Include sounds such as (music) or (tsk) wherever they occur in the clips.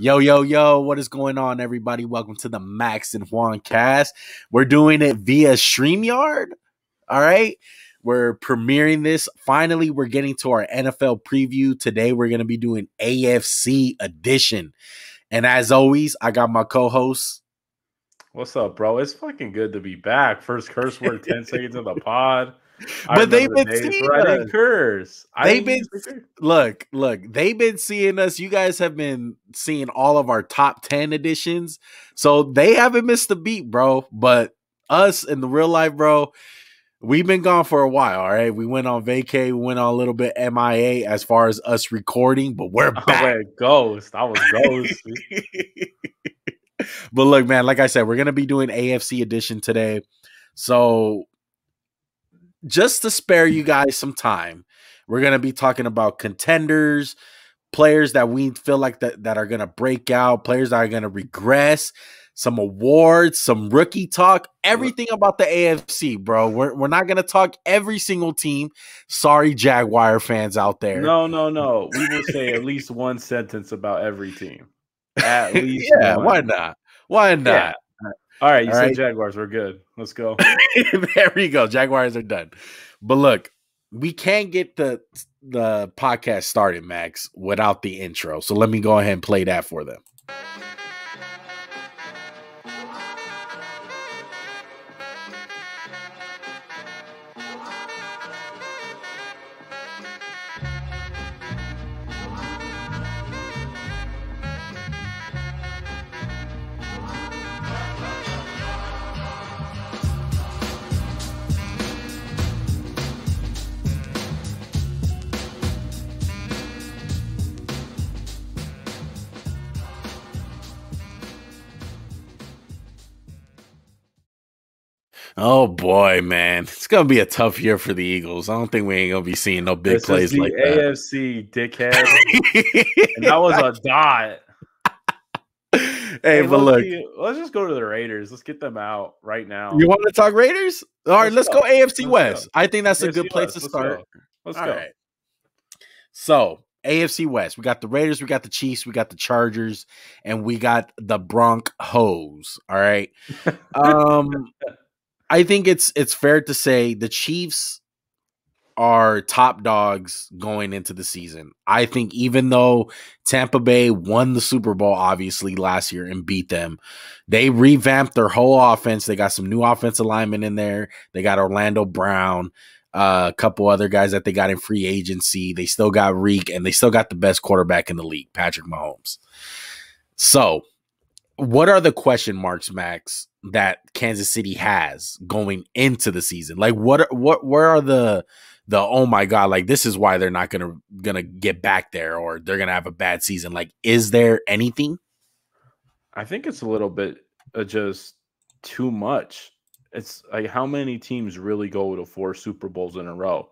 Yo, yo, yo, what is going on, everybody? Welcome to the Max and Juan cast. We're doing it via StreamYard. All right. We're premiering this. Finally, we're getting to our NFL preview. Today, we're going to be doing AFC edition. And as always, I got my co hosts. What's up, bro? It's fucking good to be back. First curse word, 10 seconds of the (laughs) pod. But they've been seeing I didn't curse. They've been look, look. They've been seeing us. You guys have been seeing all of our top ten editions, so they haven't missed a beat, bro. But us in the real life, bro, we've been gone for a while. All right, we went on vacay. We went on a little bit MIA as far as us recording, but we're (laughs) back. Wait, ghost. I was ghost. (laughs) but look, man, like I said, we're gonna be doing AFC edition today. So just to spare you guys some time, we're going to be talking about contenders, players that we feel like that, that are going to break out, players that are going to regress, some awards, some rookie talk, everything about the AFC, bro. We're, we're not going to talk every single team. Sorry, Jaguar fans out there. No, no, no. We will say at least one sentence about every team. At (laughs) least yeah, one. why not? Why not? Yeah. All right, you All said right. Jaguars. We're good. Let's go. (laughs) there we go. Jaguars are done. But look, we can't get the the podcast started, Max, without the intro. So let me go ahead and play that for them. Oh boy, man, it's gonna be a tough year for the Eagles. I don't think we ain't gonna be seeing no big this plays like AFC, that. dickhead. and that was a (laughs) dot. Hey, hey but look, let's just go to the Raiders. Let's get them out right now. You want to talk Raiders? All right, let's, let's go. go. AFC let's West. Go. I think that's AFC a good place West. to start. Let's go. Let's All go. Right. So AFC West, we got the Raiders, we got the Chiefs, we got the Chargers, and we got the Broncos. All right. (laughs) Um I think it's it's fair to say the Chiefs are top dogs going into the season. I think even though Tampa Bay won the Super Bowl obviously last year and beat them, they revamped their whole offense. They got some new offensive linemen in there. They got Orlando Brown, uh, a couple other guys that they got in free agency. They still got Reek and they still got the best quarterback in the league, Patrick Mahomes. So, what are the question marks, Max, that Kansas City has going into the season? Like what what where are the the oh my god, like this is why they're not gonna gonna get back there or they're gonna have a bad season. Like, is there anything? I think it's a little bit just too much. It's like how many teams really go to four Super Bowls in a row?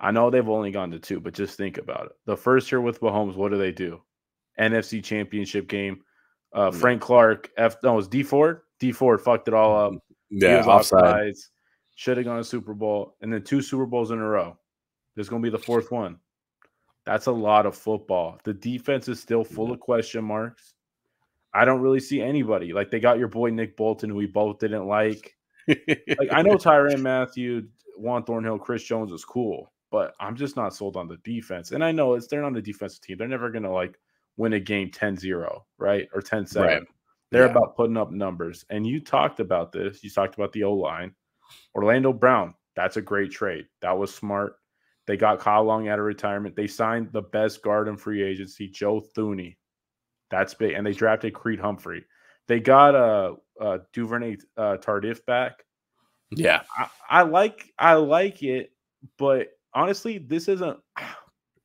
I know they've only gone to two, but just think about it. The first year with Mahomes, what do they do? NFC Championship game. Uh, Frank Clark, F no, it was D Ford. D Ford fucked it all up. Yeah, offside. Should have gone to Super Bowl, and then two Super Bowls in a row. There's going to be the fourth one. That's a lot of football. The defense is still full of question marks. I don't really see anybody. Like they got your boy Nick Bolton, who we both didn't like. like I know (laughs) Tyrann Mathieu, Juan Thornhill, Chris Jones is cool, but I'm just not sold on the defense. And I know it's they're not a defensive team. They're never gonna like win a game 10-0, right? Or 10-7. Right. They're yeah. about putting up numbers. And you talked about this. You talked about the O line. Orlando Brown, that's a great trade. That was smart. They got Kyle Long out of retirement. They signed the best guard in free agency, Joe Thuney. That's big. And they drafted Creed Humphrey. They got a uh, uh, Duvernay uh, Tardif back. Yeah, I, I like I like it, but honestly, this isn't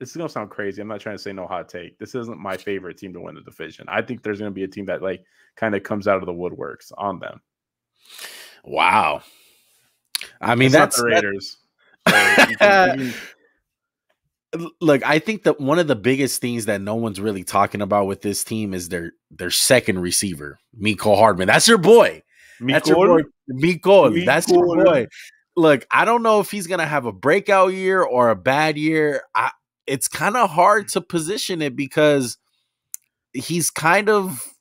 this is gonna sound crazy. I'm not trying to say no hot take. This isn't my favorite team to win the division. I think there's gonna be a team that like kind of comes out of the woodworks on them. Wow. I mean, it's that's the Raiders. (laughs) That... Look, I think that one of the biggest things that no one's really talking about with this team is their their second receiver, Mecole Hardman. That's your boy. Mecole? That's your boy, Mecole. That's your boy. Look, I don't know if he's gonna have a breakout year or a bad year. I it's kind of hard to position it because he's kind of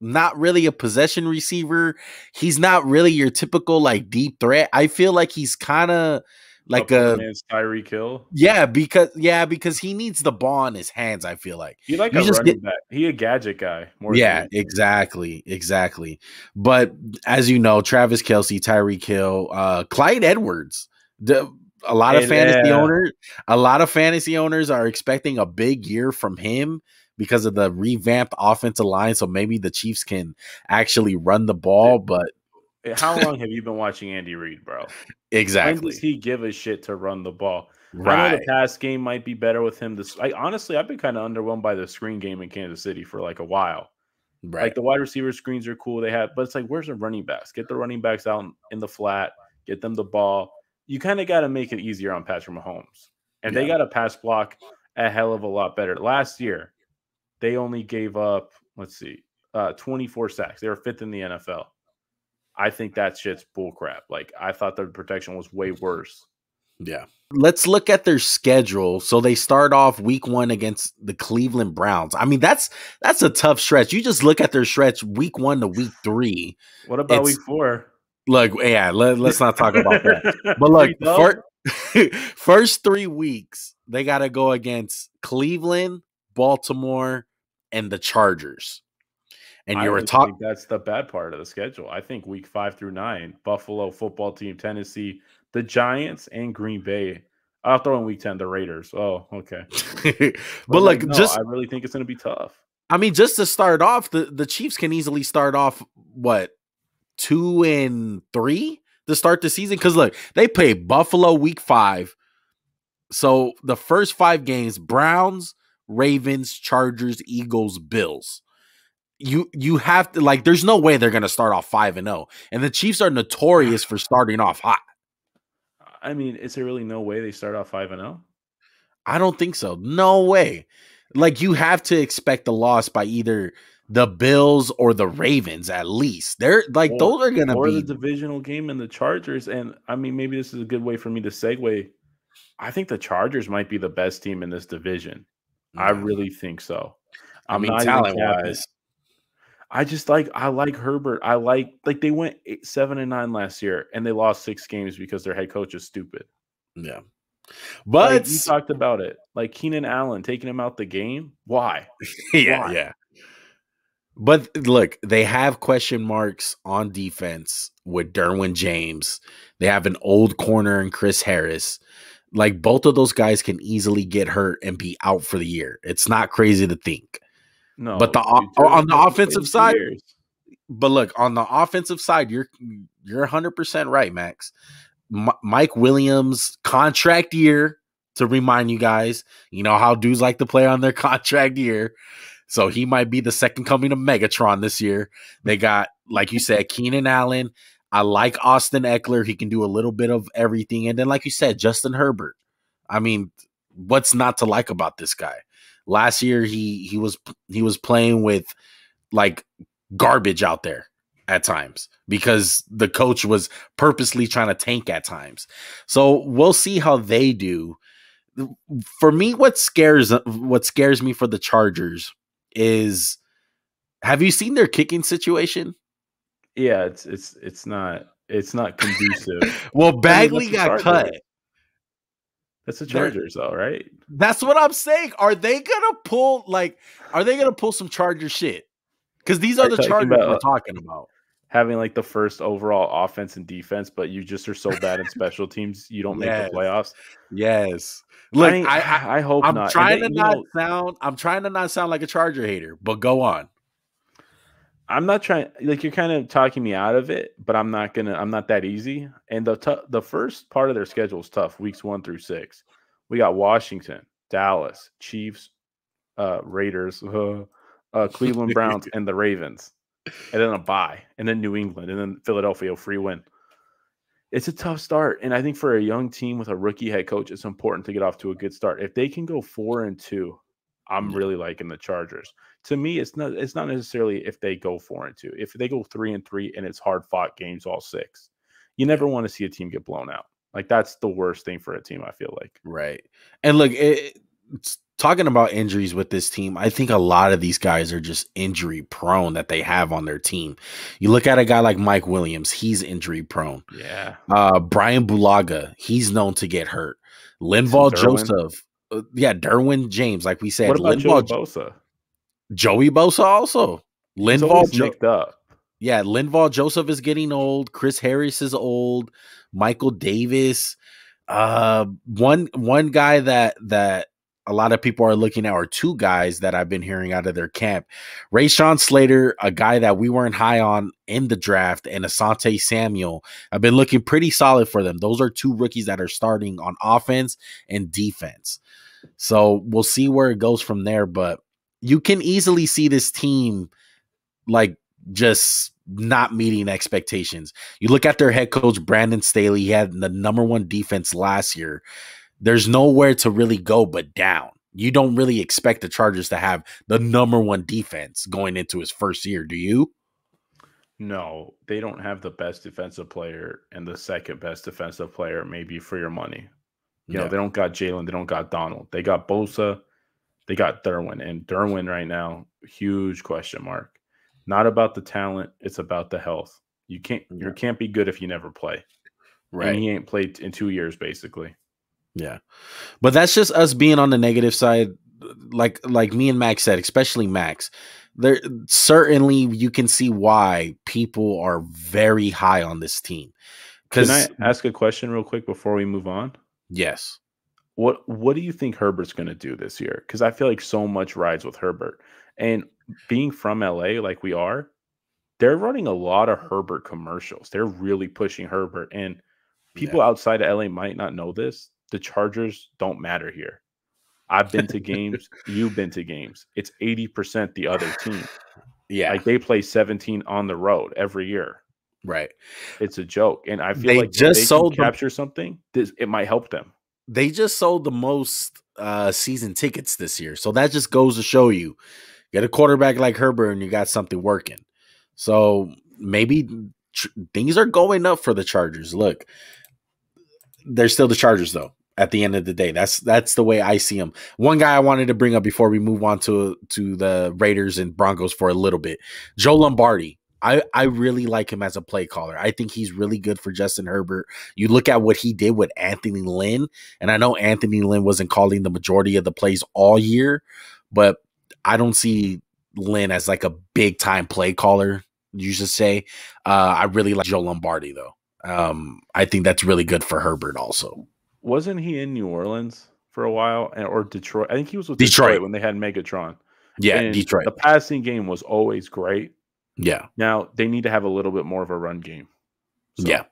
not really a possession receiver. He's not really your typical like deep threat. I feel like he's kind of like a Tyreek Hill. Yeah, because yeah, because he needs the ball in his hands. I feel like he like you a running get, back. He a gadget guy. More yeah, exactly, exactly. But as you know, Travis Kelce, Tyreek Hill, uh, Clyde Edwards. The, a lot of fantasy owners, a lot of fantasy owners are expecting a big year from him because of the revamped offensive line. So maybe the Chiefs can actually run the ball, but how long have you been watching Andy Reid, bro? Exactly. When does he give a shit to run the ball? Right. I know the pass game might be better with him. This, I honestly, I've been kind of underwhelmed by the screen game in Kansas City for like a while. Right. Like the wide receiver screens are cool. They have, but it's like, where's the running backs? Get the running backs out in the flat. Get them the ball. You kind of got to make it easier on Patrick Mahomes, and yeah. they got a pass block a hell of a lot better. Last year, they only gave up. Let's see, uh, 24 sacks. They were fifth in the NFL. I think that shit's bullcrap. Like I thought their protection was way worse. Yeah. Let's look at their schedule. So they start off week one against the Cleveland Browns. I mean, that's that's a tough stretch. You just look at their stretch week one to week three. What about week four? Look, yeah, let, us not talk about that. (laughs) But look, first, (laughs) first three weeks, they got to go against Cleveland, Baltimore, and the Chargers and you were talking. That's the bad part of the schedule. I think week five through nine, Buffalo football team, Tennessee, the Giants, and Green Bay. I'll throw in week ten the Raiders. Oh, okay. (laughs) but, but like, no, just I really think it's going to be tough. I mean, just to start off, the the Chiefs can easily start off what two and three to start the season because look, they play Buffalo week five. So the first five games: Browns, Ravens, Chargers, Eagles, Bills you you have to like there's no way they're going to start off 5 and 0 and the Chiefs are notorious for starting off hot. I mean, is there really no way they start off 5 and 0? I don't think so. No way. Like you have to expect a loss by either the Bills or the Ravens at least. They're like or, those are going to be the divisional game and the Chargers and I mean maybe this is a good way for me to segue. I think the Chargers might be the best team in this division. I really think so. I mean, talent wise, I just like I like Herbert. I like like they went eight, seven and nine last year, and they lost six games because their head coach is stupid. Yeah, but like, you talked about it, like Keenan Allen taking him out the game. Why? (laughs) yeah, Why? yeah. But look, they have question marks on defense with Derwin James. They have an old corner in Chris Harris. Like both of those guys can easily get hurt and be out for the year. It's not crazy to think. No, but the on the offensive side, years. but look on the offensive side, you're you're 100 percent right, Max. M- Mike Williams contract year to remind you guys, you know how dudes like to play on their (laughs) contract year. So he might be the second coming of Megatron this year. They mm-hmm. got, like you said, Keenan Allen. I like Austin Ekeler. He can do a little bit of everything. And then, like you said, Justin Herbert. I mean, what's not to like about this guy? Last year he he was he was playing with like garbage out there at times because the coach was purposely trying to tank at times. So we'll see how they do. For me, what scares what scares me for the Chargers is have you seen their kicking situation? Yeah, it's it's it's not it's not conducive. (laughs) well, Badgley I mean, got cut. That's the Chargers, though, right? That's what I'm saying. Are they gonna pull like? Are they gonna pull some Charger shit? Because these are, are the Chargers about, we're talking about. Having like the first overall offense and defense, but you just are so bad in special teams, you don't yes. make the playoffs. Yes. Look, I, I, I hope I'm not. trying then, to not know, sound. I'm trying to not sound like a Charger hater, but go on. I'm not trying like you're kind of talking me out of it, but I'm not gonna. I'm not that easy. And the the first part of their schedule is tough. Weeks one through six, we got Washington, Dallas, Chiefs, uh, Raiders, uh, (laughs) uh, Cleveland Browns, (laughs) and the Ravens, and then a bye, and then New England, and then Philadelphia, free win. It's a tough start, and I think for a young team with a rookie head coach, it's important to get off to a good start. If they can go four and two, I'm really liking the Chargers to me, it's not it's not necessarily if they go four and two. If they go three and three and it's hard fought games all six, you never want to see a team get blown out. Like that's the worst thing for a team. I feel like right. And look, it, talking about injuries with this team, I think a lot of these guys are just injury prone that they have on their team. You look at a guy like Mike Williams, he's injury prone. Yeah. Uh, Brian Bulaga, he's known to get hurt. Linval Joseph, uh, yeah, Derwin James, like we said. What about Linval, Joey Bosa? Joey Bosa also. Linval, always jo- up. yeah, Linval Joseph is getting old. Chris Harris is old. Michael Davis. Uh, one one guy that that a lot of people are looking at, are two guys that I've been hearing out of their camp. Rashawn Slater, a guy that we weren't high on in the draft, and Asante Samuel have been looking pretty solid for them. Those are two rookies that are starting on offense and defense. So we'll see where it goes from there. But you can easily see this team like just not meeting expectations. You look at their head coach, Brandon Staley, he had the number one defense last year. There's nowhere to really go but down. You don't really expect the Chargers to have the number one defense going into his first year, do you? No, they don't have the best defensive player and the second best defensive player, maybe for your money. You know, they don't got Jalen, they don't got Donald. They got Bosa, they got Derwin. And Derwin right now, huge question mark. Not about the talent, it's about the health. You can't Yeah. you can't be good if you never play. And he ain't played in two years, basically. Yeah. But that's just us being on the negative side like like me and Max said, especially Max. There certainly you can see why people are very high on this team. Can I ask a question real quick before we move on? yes. What what do you think Herbert's going to do this year? Because I feel like so much rides with Herbert, and being from LA like we are, they're running a lot of Herbert commercials. They're really pushing Herbert, and people outside of LA might not know this. The Chargers don't matter here. I've been to (laughs) games. You've been to games. It's eighty percent the other team. Yeah. Like they play seventeen on the road every year. right. It's a joke, and I feel They like if just they sold capture something. This it might help them. They just sold the most uh season tickets this year. So that just goes to show you get a quarterback like Herbert and you got something working. So maybe tr- things are going up for the Chargers. Look, they're still the Chargers though. At the end of the day, that's that's the way I see him. One guy I wanted to bring up before we move on to to the Raiders and Broncos for a little bit, Joe Lombardi. I I really like him as a play caller. I think he's really good for Justin Herbert. You look at what he did with Anthony Lynn, and I know Anthony Lynn wasn't calling the majority of the plays all year, but I don't see Lynn as like a big time play caller. You should say. Uh, I really like Joe Lombardi though. Um, I think that's really good for Herbert also. Wasn't he in New Orleans for a while and or Detroit? I think he was with Detroit. Detroit, when they had Megatron. Yeah, And Detroit. The passing game was always great. yeah, Now they need to have a little bit more of a run game. So, yeah.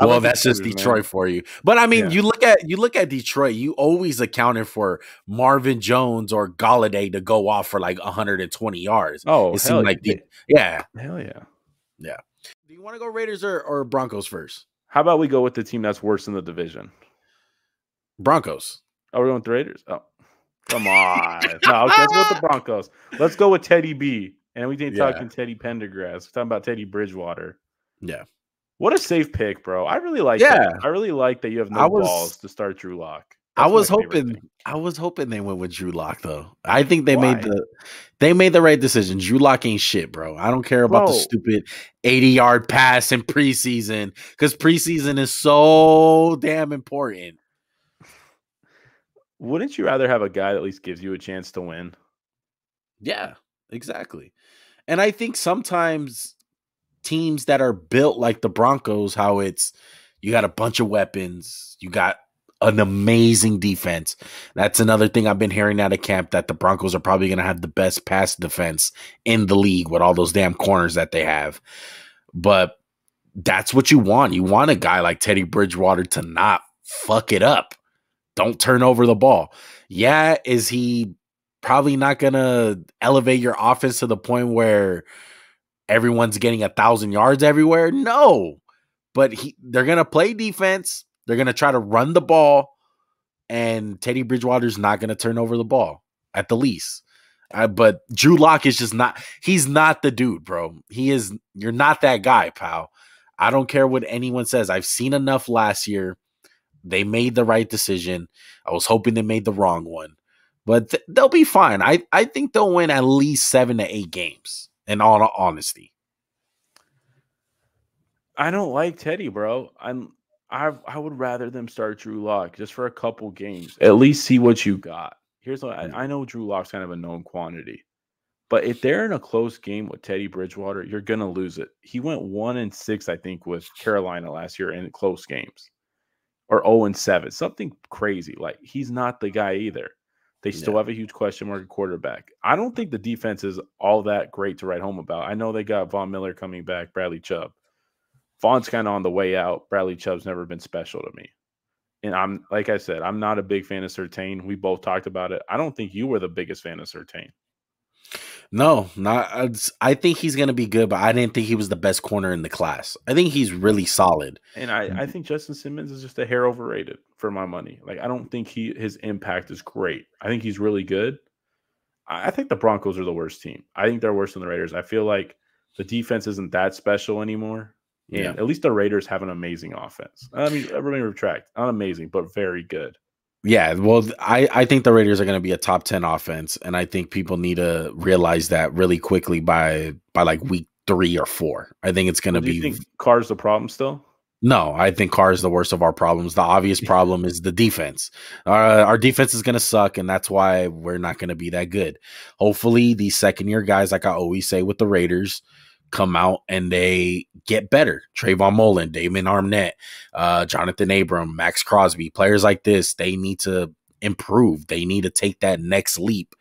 I well, that's just Chargers, man. Detroit for you. But I mean, Yeah. you look at you look at Detroit. You always accounted for Marvin Jones or Golladay to go off for like 120 yards. Oh, it seemed like yeah. the, yeah. hell yeah. Do you want to go Raiders or, or Broncos first? How about we go with the team that's worse in the division? Broncos. Oh, we're going with the Raiders. Oh, come on. no, okay, let's go with the (laughs) Broncos. Let's go with Teddy B. And we ain't Yeah. talking Teddy Pendergrass. We're talking about Teddy Bridgewater. Yeah. What a safe pick, bro. I really like Yeah. that. I really like that you have no was- balls to start Drew Lock. I was hoping I was hoping they went with Drew Lock though. I think they made the they made the right decision. Drew Lock ain't shit, bro. I don't care about the stupid 80 yard pass in preseason because preseason is so damn important. Wouldn't you rather have a guy that at least gives you a chance to win? Yeah, exactly. And I think sometimes teams that are built like the Broncos, how it's you got a bunch of weapons, you got an amazing defense. That's another thing I've been hearing out of camp that the Broncos are probably going to have the best pass defense in the league with all those damn corners that they have. But that's what you want. You want a guy like Teddy Bridgewater to not fuck it up. Don't turn over the ball. Yeah, is he probably not going to elevate your offense to the point where everyone's getting a thousand yards everywhere? No, but he they're going to play defense. They're going to try to run the ball, and Teddy Bridgewater's not going to turn over the ball at the least. Uh, but Drew Lock is just not. He's not the dude, bro. He is. You're not that guy, pal. I don't care what anyone says. I've seen enough last year. They made the right decision. I was hoping they made the wrong one, but th- they'll be fine. I I think they'll win at least seven to eight games. In all honesty, I don't like Teddy, bro. I'm I I would rather them start Drew Lock just for a couple games. At least see what you got. Here's what I, mm. I know Drew Lock's kind of a known quantity. But if they're in a close game with Teddy Bridgewater, you're gonna lose it. He went one and six, I think, with Carolina last year in close games, or 0 and 7, something crazy. Like he's not the guy either. They still have a huge question mark at quarterback. I don't think the defense is all that great to write home about. I know they got Von Miller coming back, Bradley Chubb. Von's kind of on the way out. Bradley Chubb's never been special to me. And I'm like I said, I'm not a big fan of Surtain. We both talked about it. I don't think you were the biggest fan of Surtain. No, not. I think he's going to be good, but I didn't think he was the best corner in the class. I think he's really solid. And I, I think Justin Simmons is just a hair overrated for my money. Like I don't think he his impact is great. I think he's really good. I, I think the Broncos are the worst team. I think they're worse than the Raiders. I feel like the defense isn't that special anymore. Yeah. at least the Raiders have an amazing offense. I mean, let me retract. Not amazing, but very good. Yeah, well, I, I think the Raiders are going to be a top ten offense, and I think people need to realize that really quickly by by like week three or four. I think it's going to be. think Carr's the problem still? No, I think Carr is the worst of our problems. The obvious (laughs) problem is the defense. Uh, our defense is going to suck, and that's why we're not going to be that good. Hopefully, these second year guys, like I always say with the Raiders, come out and they get better. Trayvon Mullen, Damon Arnette, uh, Jonathan Abram, Maxx Crosby, players like this, they need to improve. They need to take that next leap.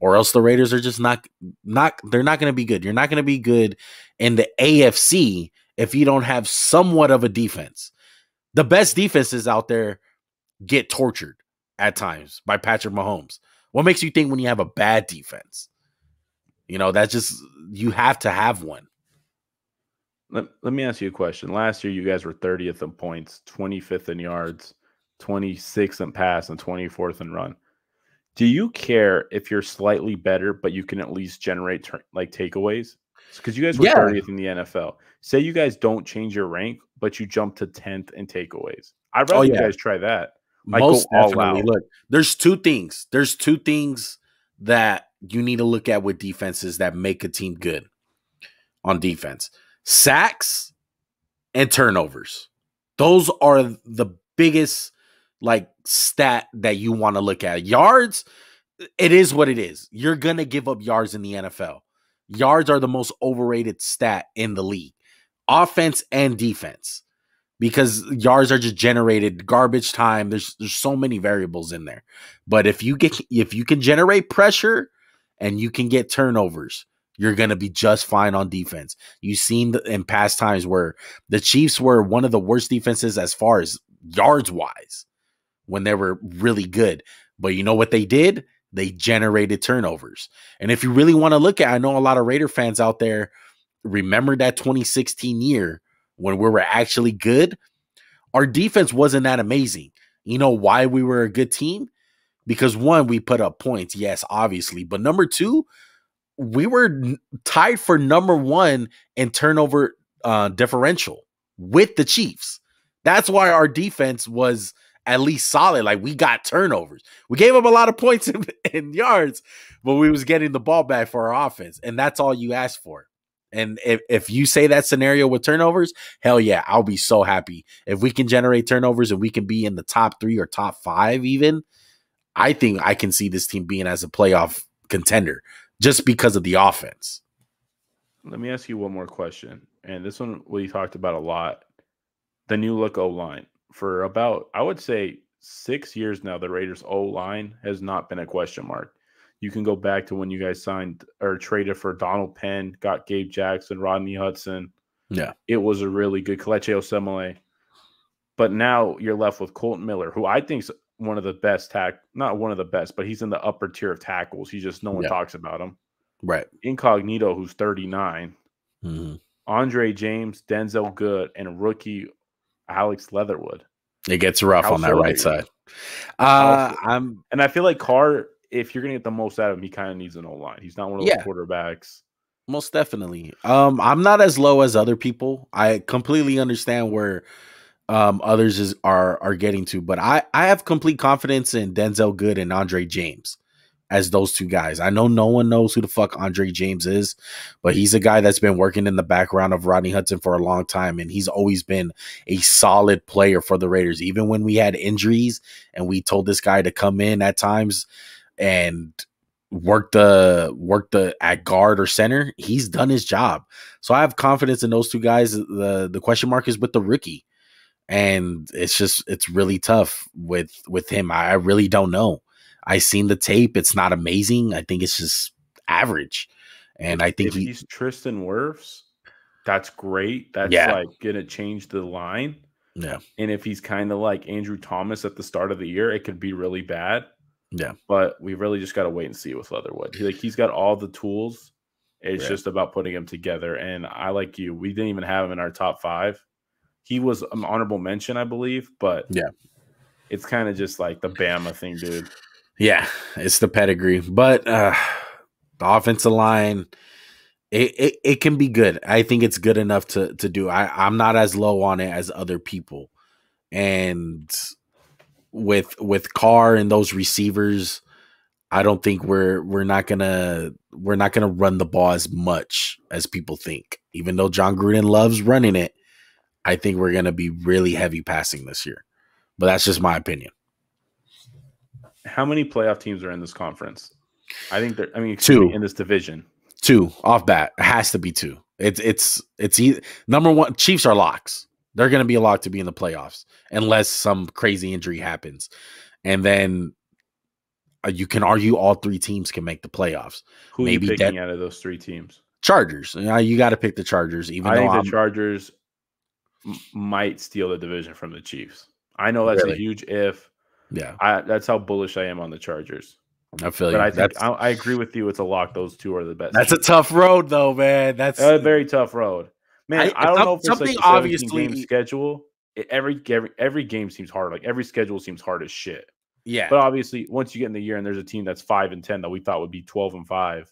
Or else the Raiders are just not not they're not going to be good. You're not going to be good in the AFC if you don't have somewhat of a defense. The best defenses out there get tortured at times by Patrick Mahomes. What makes you think when you have a bad defense? You know, that's just you have to have one. Let, let me ask you a question. Last year, you guys were 30th in points, 25th in yards, 26th in pass, and 24th in run. Do you care if you're slightly better, but you can at least generate ter- like takeaways? Because you guys were yeah. 30th in the NFL. Say you guys don't change your rank, but you jump to 10th in takeaways. I'd oh, rather oh, yeah. you guys try that. Like Most definitely. Look, there's two things. There's two things that you need to look at with defenses that make a team good on defense sacks and turnovers. Those are the biggest like stat that you want to look at. Yards, it is what it is. You're going to give up yards in the NFL. Yards are the most overrated stat in the league. Offense and defense. Because yards are just generated garbage time. There's there's so many variables in there. But if you get if you can generate pressure and you can get turnovers, you're going to be just fine on defense. You've seen the, in past times where the Chiefs were one of the worst defenses as far as yards wise when they were really good. But you know what they did? They generated turnovers. And if you really want to look at, I know a lot of Raider fans out there remember that 2016 year when we were actually good. Our defense wasn't that amazing. You know why we were a good team? Because one, we put up points, yes, obviously. But number two, we were tied for number one in turnover uh, differential with the Chiefs. That's why our defense was at least solid. Like we got turnovers. We gave up a lot of points (laughs) and, yards, but we was getting the ball back for our offense, and that's all you asked for. And if, if you say that scenario with turnovers, hell yeah, I'll be so happy. If we can generate turnovers and we can be in the top three or top five, even, I think I can see this team being as a playoff contender just because of the offense. Let me ask you one more question. And this one we talked about a lot. The new look O line. For about, I would say, six years now, the Raiders O line has not been a question mark. You can go back to when you guys signed or traded for Donald Penn, got Gabe Jackson, Rodney Hudson. Yeah. It was a really good Kelechi Osemele. But now you're left with Kolton Miller, who I think's one of the best tack, not one of the best, but he's in the upper tier of tackles. He just no one yeah. talks about him. Right. Incognito, who's 39. Mm-hmm. Andre James, Denzelle Good, and rookie Alex Leatherwood. It gets rough How on that right side. Uh, I'm, and I feel like Carr, if you're gonna get the most out of him, he kind of needs an O line. He's not one of yeah. quarterbacks. Most definitely. Um, I'm not as low as other people. I completely understand where um, others is, are are getting to. But I I have complete confidence in Denzelle Good and Andre James. as those two guys. I know no one knows who the fuck Andre James is, but he's a guy that's been working in the background of Rodney Hudson for a long time, and he's always been a solid player for the Raiders. Even when we had injuries and we told this guy to come in at times and work the work the at guard or center, he's done his job. So I have confidence in those two guys. The the question mark is with the rookie. And it's just it's really tough with with him. I, I really don't know. I seen the tape. It's not amazing. I think it's just average. And I think if he, he's Tristan Wirfs, that's great. That's Yeah. like gonna change the line. yeah, And if he's kind of like Andrew Thomas at the start of the year, it could be really bad. yeah, But we really just got to wait and see with Leatherwood. He, like he's got all the tools. It's Yeah. just about putting them together. And I like you. We didn't even have him in our top five. He was an honorable mention, I believe. But Yeah. it's kind of just like the Bama thing, dude. yeah. It's the pedigree, but uh, the offensive line, it, it it can be good. I think it's good enough to to do. I I'm not as low on it as other people, and with with Carr and those receivers, I don't think we're we're not gonna we're not gonna run the ball as much as people think. Even though Jon Gruden loves running it, I think we're gonna be really heavy passing this year. But that's just my opinion. How many playoff teams are in this conference? I think they're, I mean, Two. me, in this division. Two off bat. It has to be two. It's it's it's e- number one. Chiefs are locks. They're going to be a lock to be in the playoffs unless some crazy injury happens, and then uh, you can argue all three teams can make the playoffs. Who Maybe are you picking out of those three teams? Chargers. You, know, you got to pick the Chargers, even I though think I'm, the Chargers m- might steal the division from the Chiefs. I know that's Really? a huge if. yeah, I, that's how bullish I am on the Chargers. I feel But you. I think I, I agree with you. It's a lock. Those two are the best. that's a tough road, though, man. That's a very tough road, man. I- I, don't know if it's something like the 17 obviously- game schedule. It- every every every game seems hard. Like every schedule seems hard as shit. yeah, But obviously, once you get in the year and there's a team that's five and ten that we thought would be twelve and five,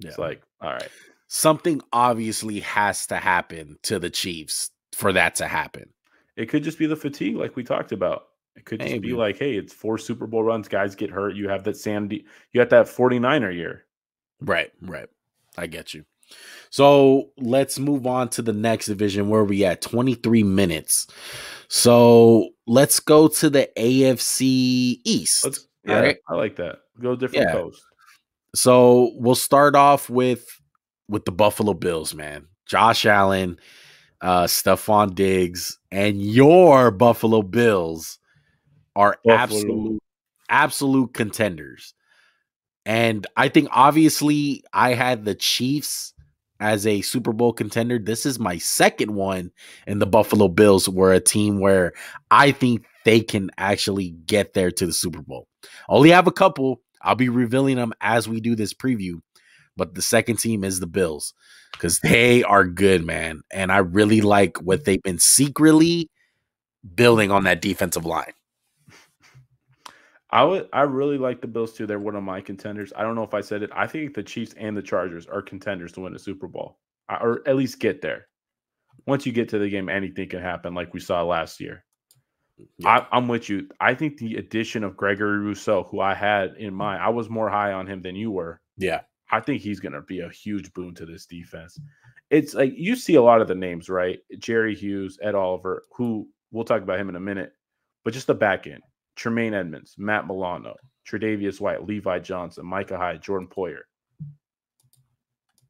yeah. it's like all right. something obviously has to happen to the Chiefs for that to happen. It could just be the fatigue, like we talked about. It could just Maybe. be like, hey, it's four Super Bowl runs, guys get hurt. You have that Sandy, You got that 49er year. Right, right. I get you. So let's move on to the next division where we at 23 minutes. So let's go to the AFC East. Let's, yeah, right. I like that. Go different Yeah. coast. So we'll start off with with the Buffalo Bills, man. Josh Allen, uh Stefon Diggs, and your Buffalo Bills are Buffalo. absolute absolute contenders. And I think obviously I had the Chiefs as a Super Bowl contender. This is my second one, and the Buffalo Bills were a team where I think they can actually get there to the Super Bowl. Only have a couple. I'll be revealing them as we do this preview. But the second team is the Bills because they are good, man. And I really like what they've been secretly building on that defensive line. I would I really like the Bills too. They're one of my contenders. I don't know if I said it. I think the Chiefs and the Chargers are contenders to win the Super Bowl. uh, Or at least get there. Once you get to the game, anything can happen, like we saw last year. Yeah. I, I'm with you. I think the addition of Gregory Rousseau, who I had in mind, I was more high on him than you were. Yeah. I think he's going to be a huge boon to this defense. It's like you see a lot of the names, right? Jerry Hughes, Ed Oliver, who we'll talk about him in a minute, but just the back end Tremaine Edmunds, Matt Milano, Tre'Davious White, Levi Johnson, Micah Hyde, Jordan Poyer.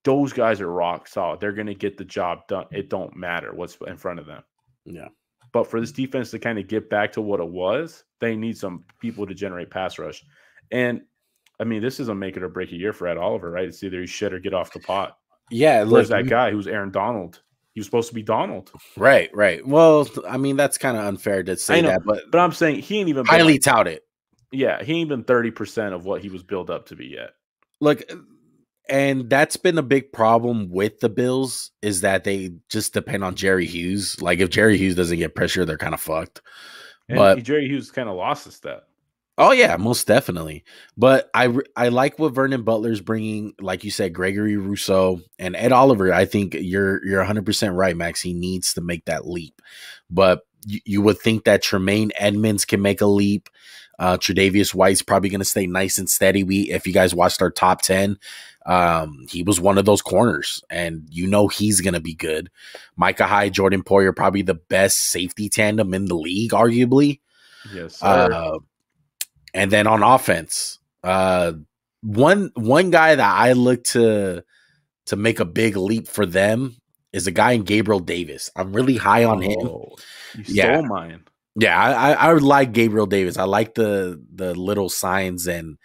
Those guys are rock solid. They're going to get the job done. It don't matter what's in front of them. Yeah. But for this defense to kind of get back to what it was, they need some people to generate pass rush. And I mean, this is a make it or break a year for Ed Oliver, right? It's either he shit or get off the pot. Yeah. Where's that you- guy who's Aaron Donald? He was supposed to be Donald. Right, right. Well, I mean, that's kind of unfair to say know, that, but But I'm saying he ain't even highly like- touted. yeah, he ain't been 30% of what he was built up to be yet. Look, uh, and that's been a big problem with the Bills is that they just depend on Jerry Hughes. Like if Jerry Hughes doesn't get pressure, they're kind of fucked. And But- Jerry Hughes kind of lost a step. Oh yeah, most definitely. But I I like what Vernon Butler's bringing. Like you said, Gregory Rousseau and Ed Oliver. I think you're you're 100 percent right, Max. He needs to make that leap. But you, you would think that Tremaine Edmunds can make a leap. Uh, Tre'Davious White's probably going to stay nice and steady. We, if you guys watched our top ten, um, he was one of those corners, and you know he's going to be good. Micah Hyde, Jordan Poyer, probably the best safety tandem in the league, arguably. Yes. Uh, and then on offense, uh, one one guy that I look to to make a big leap for them is a guy in Gabriel Davis. I'm really high on him. Oh, you stole Yeah. mine. Yeah, I, I, I like Gabriel Davis. I like the the little signs and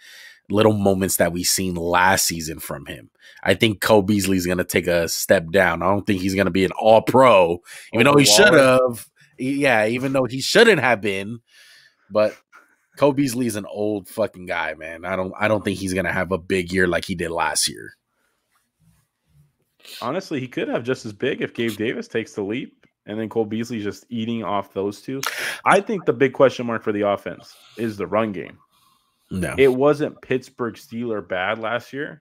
little moments that we've seen last season from him. I think Cole Beasley's going to take a step down. I don't think he's going to be an All Pro, even though he should have. Yeah, even though he shouldn't have been. But Cole Beasley's an old fucking guy, man. I don't I don't think he's going to have a big year like he did last year. Honestly, he could have just as big if Gabe Davis takes the leap and then Cole Beasley's just eating off those two. I think the big question mark for the offense is the run game. No. It wasn't Pittsburgh Steeler bad last year,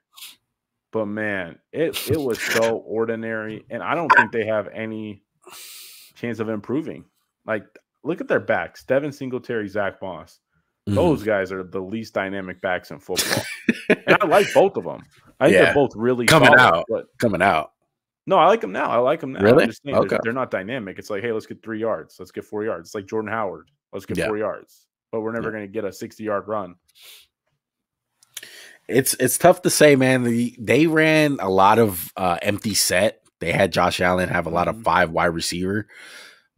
but man, it it was so (laughs) ordinary, and I don't think they have any chance of improving. Like, look at their backs: Devin Singletary, Zach Moss. Mhm. Those guys are the least dynamic backs in football, and I like both of them. I think Yeah. they're both really Coming solid, out. But coming out. no, I like them now. I like them now. Really? Saying they're- Okay. they're, not dynamic. It's like, hey, let's get three yards. Let's get four yards. It's like Jordan Howard. Let's get Yeah. four yards. But we're never Yeah. going to get a 60 yard run. It's it's tough to say, man. The, they ran a lot of uh, empty set. They had Josh Allen have a lot of Mhm. five wide receiver,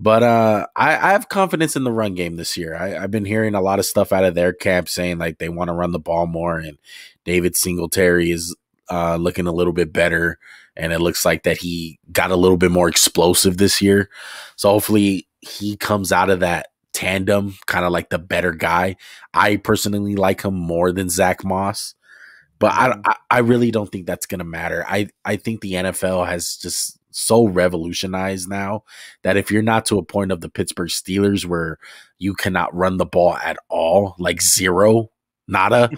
but uh, I, I have confidence in the run game this year. I, I've been hearing a lot of stuff out of their camp saying like they want to run the ball more, and David Singletary is uh, looking a little bit better, and it looks like that he got a little bit more explosive this year. So hopefully he comes out of that tandem, kind of like the better guy. I personally like him more than Zach Moss but I, Mhm. I I really don't think that's gonna matter. I I think the NFL has just so revolutionized now that if you're not to a point of the Pittsburgh Steelers where you cannot run the ball at all, like zero, nada,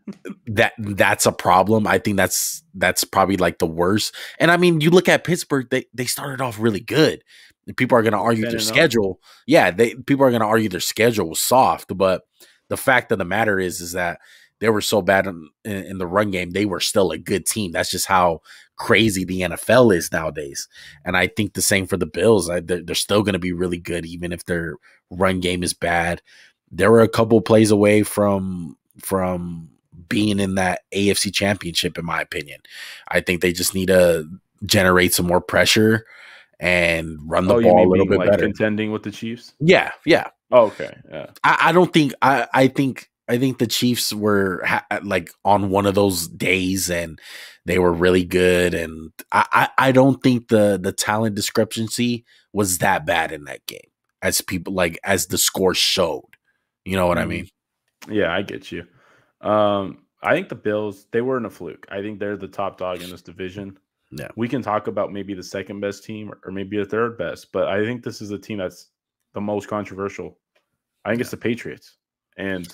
(laughs) that that's a problem. I think that's that's probably like the worst. And I mean, you look at Pittsburgh; they they started off really good. People are going to argue 10 their oh. schedule. Yeah, they people are going to argue their schedule was soft, but the fact of the matter is, is that they were so bad in, in, in the run game. They were still a good team. That's just how crazy the NFL is nowadays. And I think the same for the Bills. I, they're, they're still going to be really good, even if their run game is bad. There were a couple plays away from from being in that AFC championship, in my opinion. I think they just need to generate some more pressure and run the oh, ball a little being, bit like, better. contending with the Chiefs? yeah, yeah. Oh, okay. Yeah. I, I don't think I, I think I think the Chiefs were ha- like on one of those days and they were really good and I, I I don't think the the talent discrepancy was that bad in that game as people like as the score showed. You know what I Mhm. mean? Yeah, I get you. Um, I think the Bills, they were in a fluke. I think they're the top dog in this division. Yeah. We can talk about maybe the second best team or maybe the third best, but I think this is a team that's the most controversial. I think it's the Patriots. And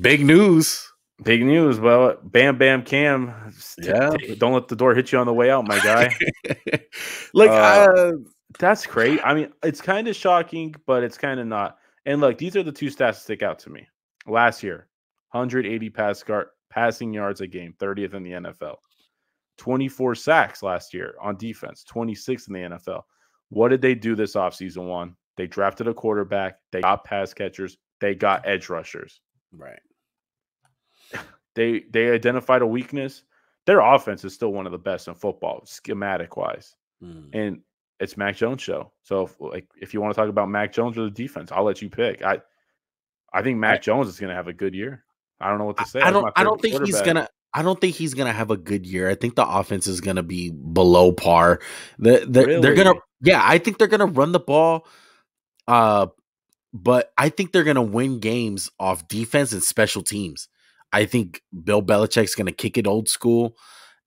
Big news. big news, well, Bam Bam Cam, Yeah. don't let the door hit you on the way out, my guy. (laughs) like, Uh, uh, That's great. I mean, it's kind of shocking, but it's kind of not. And look, these are the two stats that stick out to me. Last year, 180 pass guard, passing yards a game, 30th in the NFL. 24 sacks last year on defense, 26th in the NFL. What did they do this offseason one? They drafted a quarterback, they got pass catchers, they got edge rushers. right. They they identified a weakness. Their offense is still one of the best in football, schematic wise. Mm. and it's Mac Jones show. So if, like if you want to talk about Mac Jones or the defense, I'll let you pick. I I think Mac I- Jones is going to have a good year. I don't know what to say. I don't. I don't think he's gonna. I don't think he's gonna have a good year. I think the offense is gonna be below par. The, the, They're gonna. Yeah, I think they're gonna run the ball. Uh, but I think they're gonna win games off defense and special teams. I think Bill Belichick's gonna kick it old school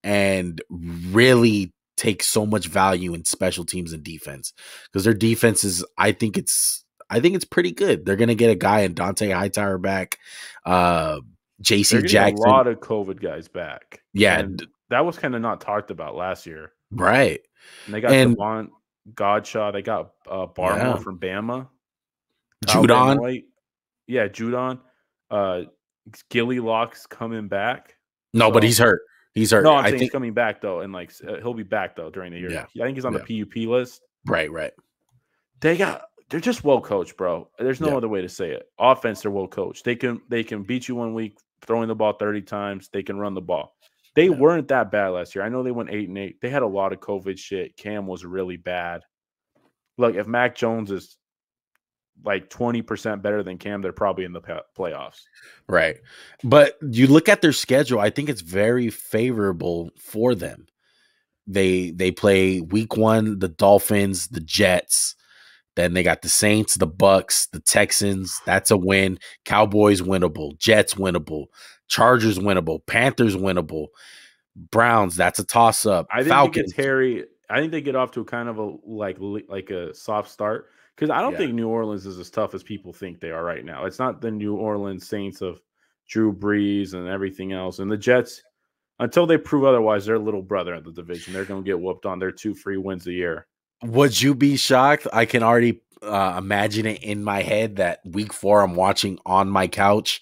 and really take so much value in special teams and defense because their defense is. I think it's. I think it's pretty good. They're gonna get a guy in Dont'a Hightower back. Uh, J.C. Jackson. a lot of COVID guys back. Yeah, And that was kind of not talked about last year. right. And they got And- Davon Godchaux. They got uh, Barmore Yeah. from Bama. Kyle Judon. Yeah, Judon, uh, Gilly Locks coming back. No, so, but he's hurt. He's hurt. No, I'm I think he's coming back though, and like uh, he'll be back though during the year. Yeah. I think he's on yeah. the PUP list. Right, right. They got they're just well coached, bro. There's no yeah. other way to say it. Offense, they're well coached. They can they can beat you one week throwing the ball 30 times. They can run the ball. They yeah. weren't that bad last year. I know they went eight and eight. They had a lot of COVID shit. Cam was really bad. Look, if Mac Jones is like 20% better than Cam, they're probably in the playoffs. Right. But you look at their schedule, I think it's very favorable for them. They they play week 1 the Dolphins, the Jets, then they got the Saints, the Bucks, the Texans, that's a win. Cowboys winnable, Jets winnable, Chargers winnable, Panthers winnable, Browns, that's a toss up. I think Falcons. Harry I think they get off to a kind of a like like a soft start because I don't yeah. think New Orleans is as tough as people think they are right now. It's not the New Orleans Saints of Drew Brees and everything else. And the Jets, until they prove otherwise, they're little brother in the division. They're going to get whooped on. They're two free wins a year. Would you be shocked? I can already uh, imagine it in my head that week four I'm watching on my couch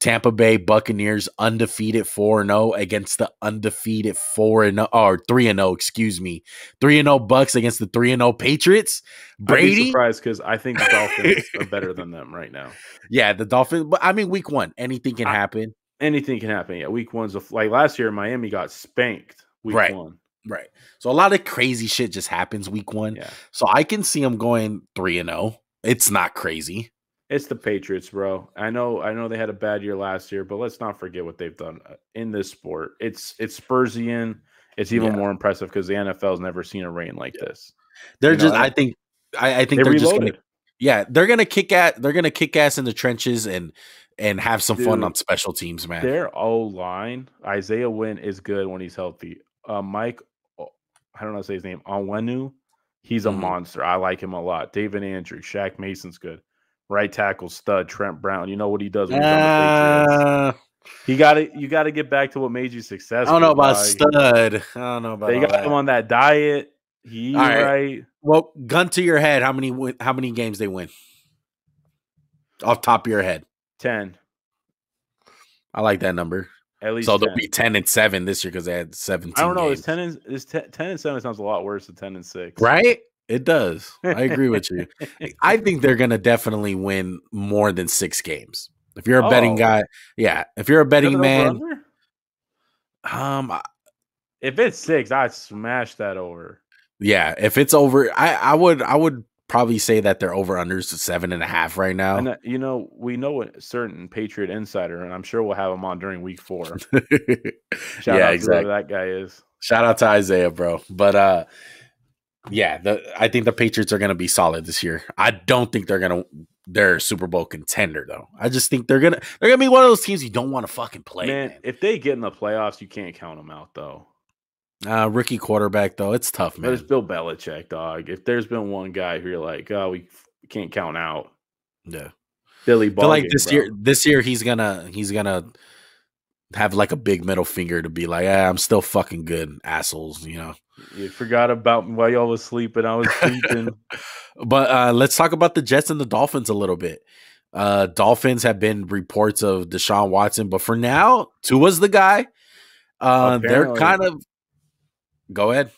Tampa Bay Buccaneers undefeated 4 0 against the undefeated 4 0 or 3 0, excuse me. 3 0 Bucks against the 3 0 Patriots. Brady. surprised because I think the Dolphins are (laughs) better than them right now. Yeah, the Dolphins, but I mean, week one, anything can I, happen. Anything can happen. Yeah, week one's a, like last year, Miami got spanked week right. one. Right. So a lot of crazy shit just happens week one. Yeah. So I can see them going 3 and 0. It's not crazy. It's the Patriots, bro. I know, I know they had a bad year last year, but let's not forget what they've done uh, in this sport. It's it's Spursian. It's even yeah. more impressive because the NFL's never seen a reign like yeah. this. They're you just, know, I think, I, I think they are just gonna, yeah, they're gonna kick at, they're gonna kick ass in the trenches and and have some Dude, fun on special teams, man. Their O line, Isaiah Wynn is good when he's healthy. Uh, Mike, I don't know how to say his name, Onwenu, he's a mm-hmm. monster. I like him a lot. David Andrews, Shaq Mason's good. Right tackle stud Trent Brown. You know what he does when uh, on the Patriots. He got to you got to get back to what made you successful. I don't know about dog. stud. I don't know about. They got that. him on that diet. He right. right. Well, gun to your head. How many how many games they win? Off top of your head, ten. I like that number. At least so 10. they'll be ten and seven this year because they had seventeen. I don't know. Games. Is ten and is ten, 10 and seven sounds a lot worse than ten and six, right? It does. I agree with you. I think they're going to definitely win more than six games. If you're a oh. betting guy, yeah. If you're a betting man, um, if it's six, I'd smash that over. Yeah, if it's over, I I would I would probably say that they're over unders to seven and a half right now. And uh, you know, we know a certain Patriot insider, and I'm sure we'll have him on during week four. (laughs) Shout yeah, exactly. that guy is. Shout out to Isaiah, bro. But uh yeah, the I think the Patriots are going to be solid this year. I don't think they're going to they're a Super Bowl contender though. I just think they're gonna they're gonna be one of those teams you don't want to fucking play. Man, man, if they get in the playoffs, you can't count them out though. Uh, rookie quarterback though, it's tough, man. But it's Bill Belichick, dog. If there's been one guy who you're like, oh, we, can't count out. Yeah, Billy. Ball like this bro. year, this year he's gonna he's gonna have like a big middle finger to be like, ah, I'm still fucking good, assholes. You know. You forgot about me while y'all was sleeping. I was sleeping. (laughs) but uh, let's talk about the Jets and the Dolphins a little bit. Uh, Dolphins have been reports of Deshaun Watson, but for now, Tua's the guy. Uh, they're kind of. Go ahead.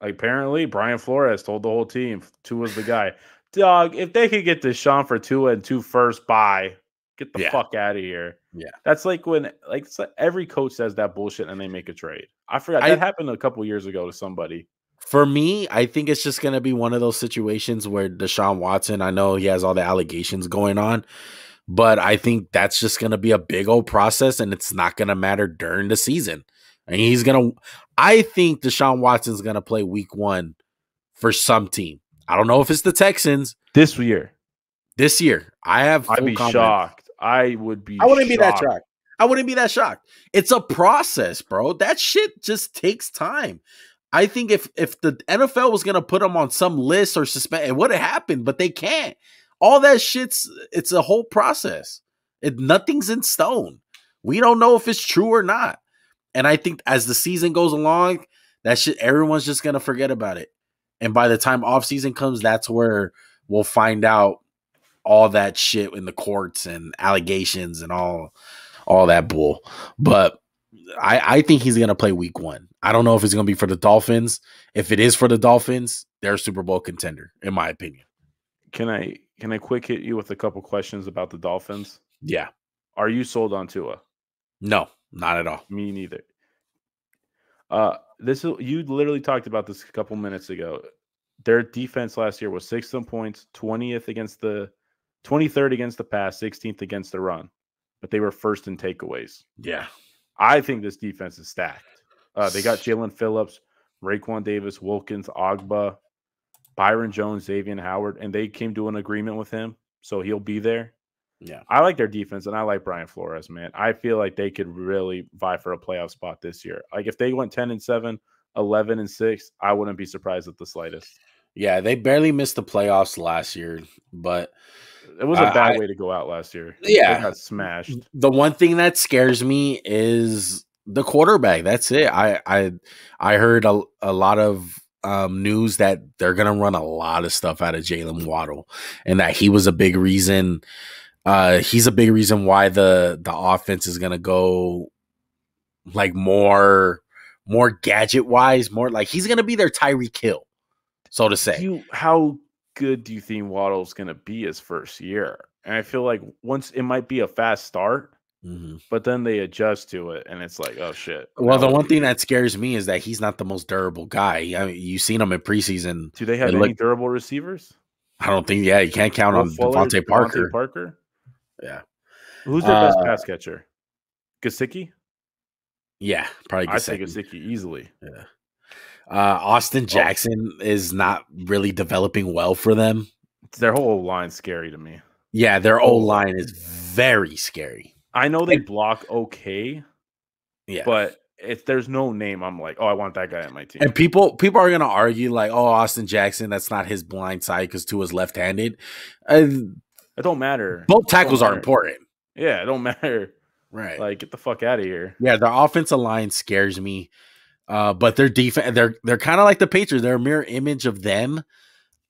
Apparently, Brian Flores told the whole team Tua's the guy. Dog, if they could get Deshaun for Tua and two first, buy. Get the yeah. fuck out of here. Yeah. That's like when like every coach says that bullshit and they make a trade. I forgot that happened a couple years ago to somebody. For me, I think it's just gonna be one of those situations where Deshaun Watson, I know he has all the allegations going on, but I think that's just gonna be a big old process and it's not gonna matter during the season. And he's gonna I think Deshaun Watson's gonna play week one for some team. I don't know if it's the Texans. This year. This year. I have I'd be confidence. shocked. I would be. I wouldn't shocked. be that shocked. I wouldn't be that shocked. It's a process, bro. That shit just takes time. I think if if the NFL was gonna put them on some list or suspend, it would have happened, but they can't. All that shit's it's a whole process. It nothing's in stone. We don't know if it's true or not. And I think as the season goes along, that shit everyone's just gonna forget about it. And by the time off season comes, that's where we'll find out all that shit in the courts and allegations and all all that bull. But I, I think he's gonna play week one. I don't know if it's gonna be for the Dolphins. If it is for the Dolphins, they're a Super Bowl contender, in my opinion. Can I can I quick hit you with a couple questions about the Dolphins? Yeah. Are you sold on Tua? No, not at all. Me neither. Uh this is you literally talked about this a couple minutes ago. Their defense last year was sixth in points, 20th against the 23rd against the pass, 16th against the run, but they were first in takeaways. Yeah. I think this defense is stacked. Uh, they got Jaelan Phillips, Raekwon Davis, Wilkins, Ogbah, Byron Jones, Xavier Howard, and they came to an agreement with him, so he'll be there. Yeah. I like their defense and I like Brian Flores, man. I feel like they could really vie for a playoff spot this year. Like if they went 10 and 7, 11 and 6, I wouldn't be surprised at the slightest. Yeah, they barely missed the playoffs last year, but It was a Uh, bad I- way to go out last year. Yeah. They got smashed. the one thing that scares me is the quarterback. That's it. I I I heard a, a lot of um, news that they're gonna run a lot of stuff out of Jaylen Waddle, and that he was a big reason. Uh, he's a big reason why the the offense is gonna go like more more gadget wise, more like he's gonna be their Tyreek Hill, so to say. you, how good do you think Waddle's going to be his first year? And I feel like once it might be a fast start, Mhm. but then they adjust to it, and it's like, oh shit. Well, the one thing that scares me is that he's not the most durable guy. I mean, you've seen him in preseason. do they have any look- durable receivers? I don't think. Yeah, you can't count Will on Fuller, DeVante Parker. Parker. Yeah. Who's their best Uh, pass catcher? Gesicki. Yeah, probably. I say Gesicki easily. Yeah. Uh, Austin Jackson is not really developing well for them. Their whole line scary to me. Yeah, their Oh. O line is very scary. I know they block okay, Yeah, but if there's no name, I'm like, oh, I want that guy on my team. and people people are gonna argue like, oh, Austin Jackson, that's not his blind side because two Tua's left-handed. Uh, it don't matter. both tackles are important, Yeah, it don't (laughs) matter. right? Like, get the fuck out of here. Yeah, their offensive line scares me. Uh, but their defense, they're they're kind of like the Patriots. They're a mirror image of them.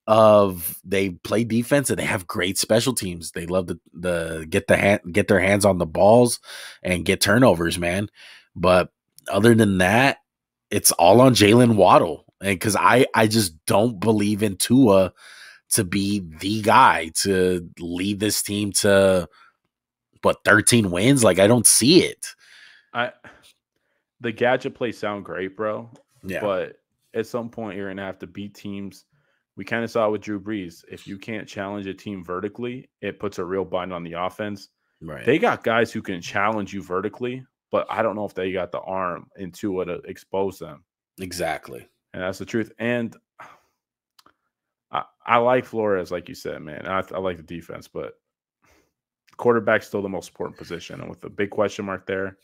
Of they play defense and they have great special teams. They love to the get the hand get their hands on the balls and get turnovers, man. But other than that, it's all on Jaylen Waddle, and because I I just don't believe in Tua to be the guy to lead this team to what 13 wins. Like I don't see it. I the gadget plays sound great, bro. Yeah. But at some point, you're gonna have to beat teams. We kind of saw it with Drew Brees. If you can't challenge a team vertically, it puts a real bind on the offense. right. They got guys who can challenge you vertically, but I don't know if they got the arm into it to expose them. Exactly. And that's the truth. And (sighs) I, I like Flores, like you said, man. I, I like the defense, but quarterback's still the most important position. And with the big question mark there,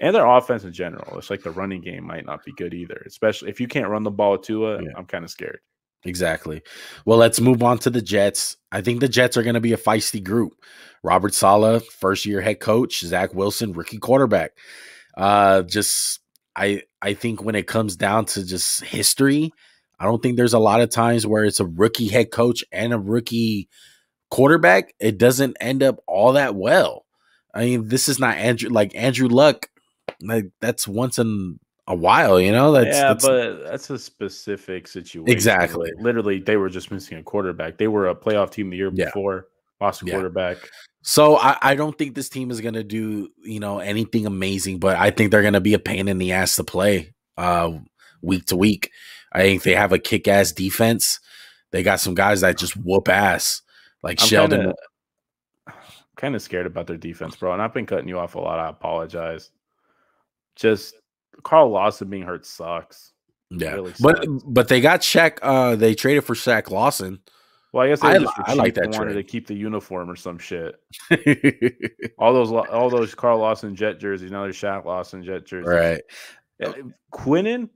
and their offense in general, it's like the running game might not be good either. Especially if you can't run the ball to it, Yeah. I'm kind of scared. Exactly. Well, let's move on to the Jets. I think the Jets are going to be a feisty group. Robert Saleh, first year head coach, Zach Wilson, rookie quarterback. Uh just I I think when it comes down to just history, I don't think there's a lot of times where it's a rookie head coach and a rookie quarterback, it doesn't end up all that well. I mean, this is not Andrew like Andrew Luck. Like that's once in a while, you know? That's yeah, that's but that's a specific situation. Exactly. Literally, they were just missing a quarterback. They were a playoff team the year Yeah. before, lost a Yeah. quarterback. So I, I don't think this team is gonna do you know anything amazing, but I think they're gonna be a pain in the ass to play uh week to week. I think they have a kick ass defense. They got some guys that just whoop ass, like I'm Sheldon. (sighs) kinda, kind of scared about their defense, bro. And I've been cutting you off a lot. I apologize. Just Carl Lawson being hurt sucks. yeah, really but sucks. but they got Shaq. Uh, they traded for Shaq Lawson. Well, I guess they I just I like that wanted trade. to keep the uniform or some shit. (laughs) All those, all those Carl Lawson Jet jerseys. Now there's Shaq Lawson Jet jerseys. right. Uh, Quinnen,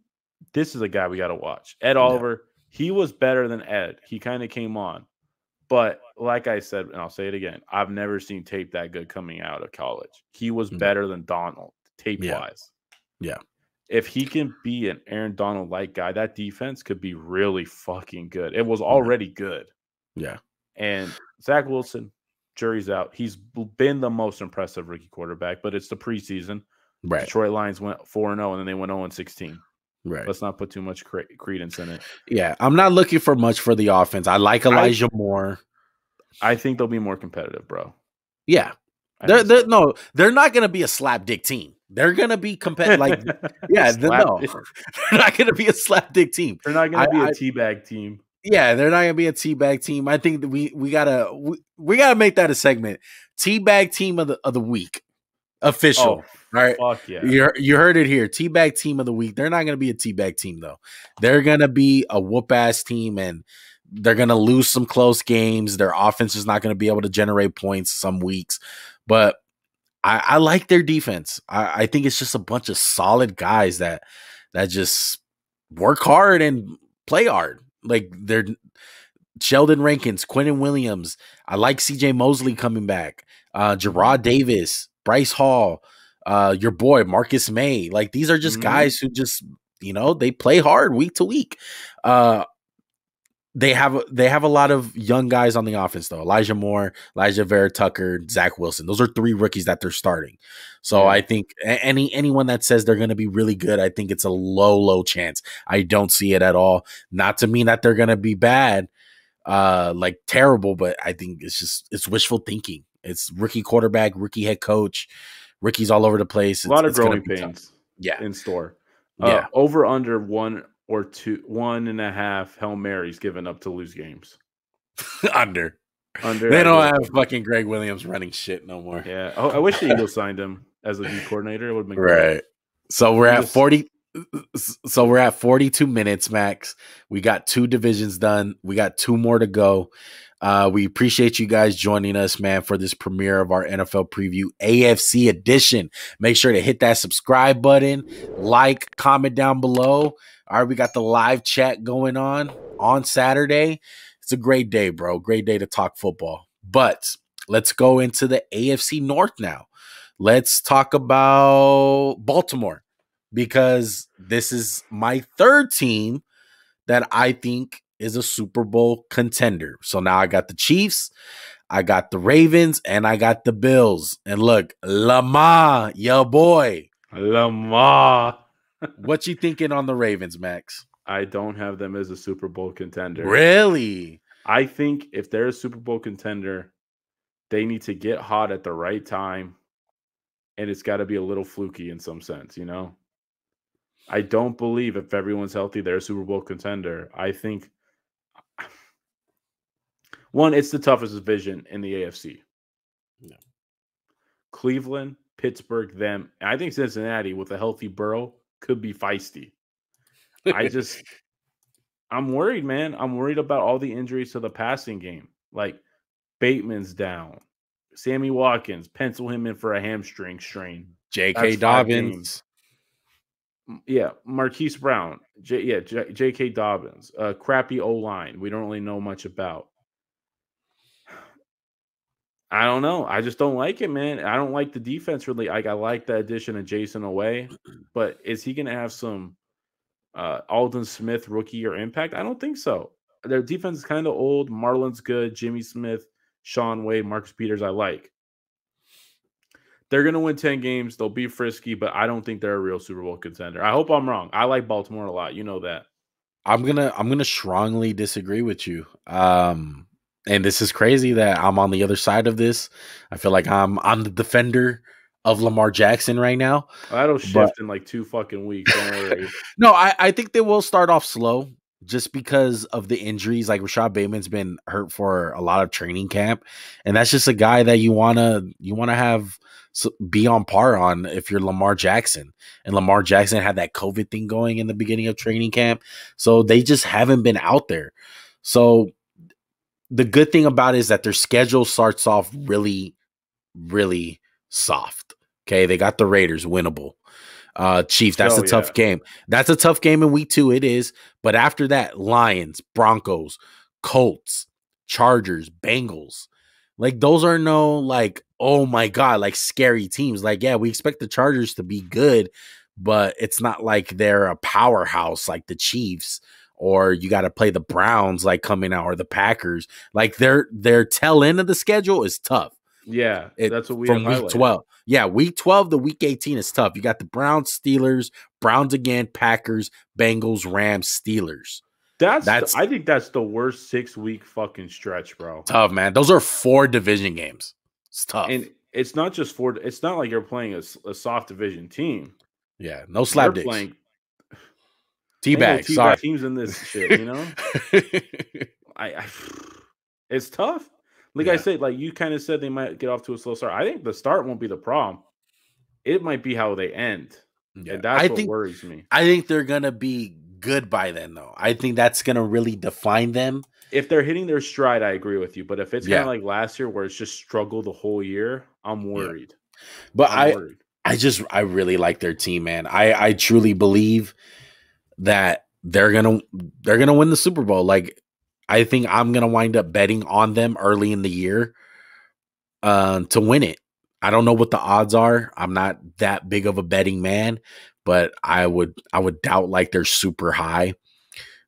this is a guy we got to watch. Ed Oliver, he was better than Ed. He kind of came on. But like I said, and I'll say it again, I've never seen tape that good coming out of college. He was Mm. better than Donald, tape wise. Yeah. If he can be an Aaron Donald like guy, that defense could be really fucking good. It was already good. Yeah. And Zach Wilson, jury's out. He's been the most impressive rookie quarterback, but it's the preseason. Right. Detroit Lions went 4 0 and then they went 0 16. Right. Let's not put too much cre- credence in it. Yeah. I'm not looking for much for the offense. I like Elijah I, Moore. I think they'll be more competitive, bro. Yeah. They're, they're, no, they're not going to be a slap dick team. They're going to be competitive. Like, (laughs) yeah, no, (laughs) they're not going to be a slap dick team. They're not going to be a teabag team. Yeah, they're not gonna be a teabag team. I think that we we gotta we, we gotta make that a segment. Teabag team of the of the week, official. Oh, right? Fuck yeah! You you heard it here. Teabag team of the week. They're not gonna be a teabag team though. They're gonna be a whoop ass team, and they're gonna lose some close games. Their offense is not gonna be able to generate points some weeks, but I, I like their defense. I, I think it's just a bunch of solid guys that that just work hard and play hard. Like they're Sheldon Rankins, Quinnen Williams. I like CJ Mosley coming back. Uh Jarrad mm-hmm. Davis, Bryce Hall, uh your boy Marcus Maye. Like these are just mm-hmm. guys who just, you know, they play hard week to week. Uh they have they have a lot of young guys on the offense though. Elijah Moore, Alijah Vera-Tucker, Zach Wilson. Those are three rookies that they're starting. So yeah. I think any anyone that says they're going to be really good, I think it's a low low chance. I don't see it at all. Not to mean that they're going to be bad, uh, like terrible, but I think it's just it's wishful thinking. It's rookie quarterback, rookie head coach, rookies all over the place. It's, a lot of growing pains. Tough. Yeah, in store. Uh, yeah, over under one or two, one and a half Hail Marys given up to lose games. (laughs) Under. Under. They don't have fucking Gregg Williams running shit no more. Yeah. Oh, I wish the Eagles (laughs) signed him as a D coordinator. It would have been right. Great. So we're at 40. So we're at 42 minutes, Max. We got two divisions done. We got two more to go. Uh, we appreciate you guys joining us, man, for this premiere of our NFL preview AFC edition. Make sure to hit that subscribe button, like, comment down below. All right, we got the live chat going on on Saturday. It's a great day, bro. Great day to talk football. But let's go into the AFC North now. Let's talk about Baltimore because this is my third team that I think is a Super Bowl contender. So now I got the Chiefs, I got the Ravens, and I got the Bills. And look, Lamar, your boy. Lamar what you thinking on the Ravens, Max? I don't have them as a Super Bowl contender. Really? I think if they're a Super Bowl contender, they need to get hot at the right time. And it's got to be a little fluky in some sense, you know? I don't believe if everyone's healthy, they're a Super Bowl contender. I think (sighs) one, it's the toughest division in the AFC. No. Cleveland, Pittsburgh, them. I think Cincinnati with a healthy Burrow could be feisty. I (laughs) just I'm worried, man. I'm worried about all the injuries to the passing game. Like Bateman's down. Sammy Watkins, pencil him in for a hamstring strain. J.K. Dobbins. Yeah, Marquise Brown. J- yeah, J- J.K. Dobbins. Uh, crappy O line. We don't really know much about. I don't know. I just don't like it, man. I don't like the defense really. Like I like the addition of Jayson Oweh, (clears throat) but is he going to have some uh Aldon Smith rookie or impact? I don't think so. Their defense is kind of old. Marlon's good. Jimmy Smith, Sean Wade, Marcus Peters. I like. They're going to win 10 games. They'll be frisky, but I don't think they're a real Super Bowl contender. I hope I'm wrong. I like Baltimore a lot. You know that. I'm going to I'm going to strongly disagree with you. Um and this is crazy that I'm on the other side of this. I feel like I'm I'm the defender of Lamar Jackson right now. Oh, that'll shift but, in like two fucking weeks. (laughs) no, I, I think they will start off slow just because of the injuries. Like Rashod Bateman's been hurt for a lot of training camp, and that's just a guy that you wanna you wanna have be on par on if you're Lamar Jackson. And Lamar Jackson had that COVID thing going in the beginning of training camp, so they just haven't been out there. So the good thing about it is that their schedule starts off really, really soft. Okay, they got the Raiders winnable. Uh Chiefs, that's oh, a tough yeah. game. That's a tough game in week two. It is. But after that, Lions, Broncos, Colts, Chargers, Bengals. Like those are no like, oh my god, like scary teams. Like, yeah, we expect the Chargers to be good, but it's not like they're a powerhouse like the Chiefs or you got to play the Browns like coming out or the Packers. Like their their tail end of the schedule is tough. Yeah, It- that's what we from week 12. Yeah, week 12 to week 18 is tough. You got the Browns, Steelers, Browns again, Packers, Bengals, Rams, Steelers. That's, That's- I think that's the worst six week fucking stretch, bro. Tough, man. Those are four division games. It's tough. And it's not just four. It's not like you're playing a soft division team. yeah, no slap You're dicks. playing Teabag, sorry. teams in this (laughs) shit. You know, I, I (sighs) it's tough. Like I said, like you kind of said, they might get off to a slow start. I think the start won't be the problem. It might be how they end, Yeah. and that's I what think worries me. I think they're gonna be good by then, though. I think that's gonna really define them. If they're hitting their stride, I agree with you. But if it's Yeah. kind of like last year, where it's just struggle the whole year, I'm worried. But I'm I, worried. I just, I really like their team, man. I, I truly believe that they're gonna, they're gonna win the Super Bowl. Like, I think I'm gonna wind up betting on them early in the year, uh, to win it. I don't know what the odds are. I'm not that big of a betting man, but I would, I would doubt like they're super high.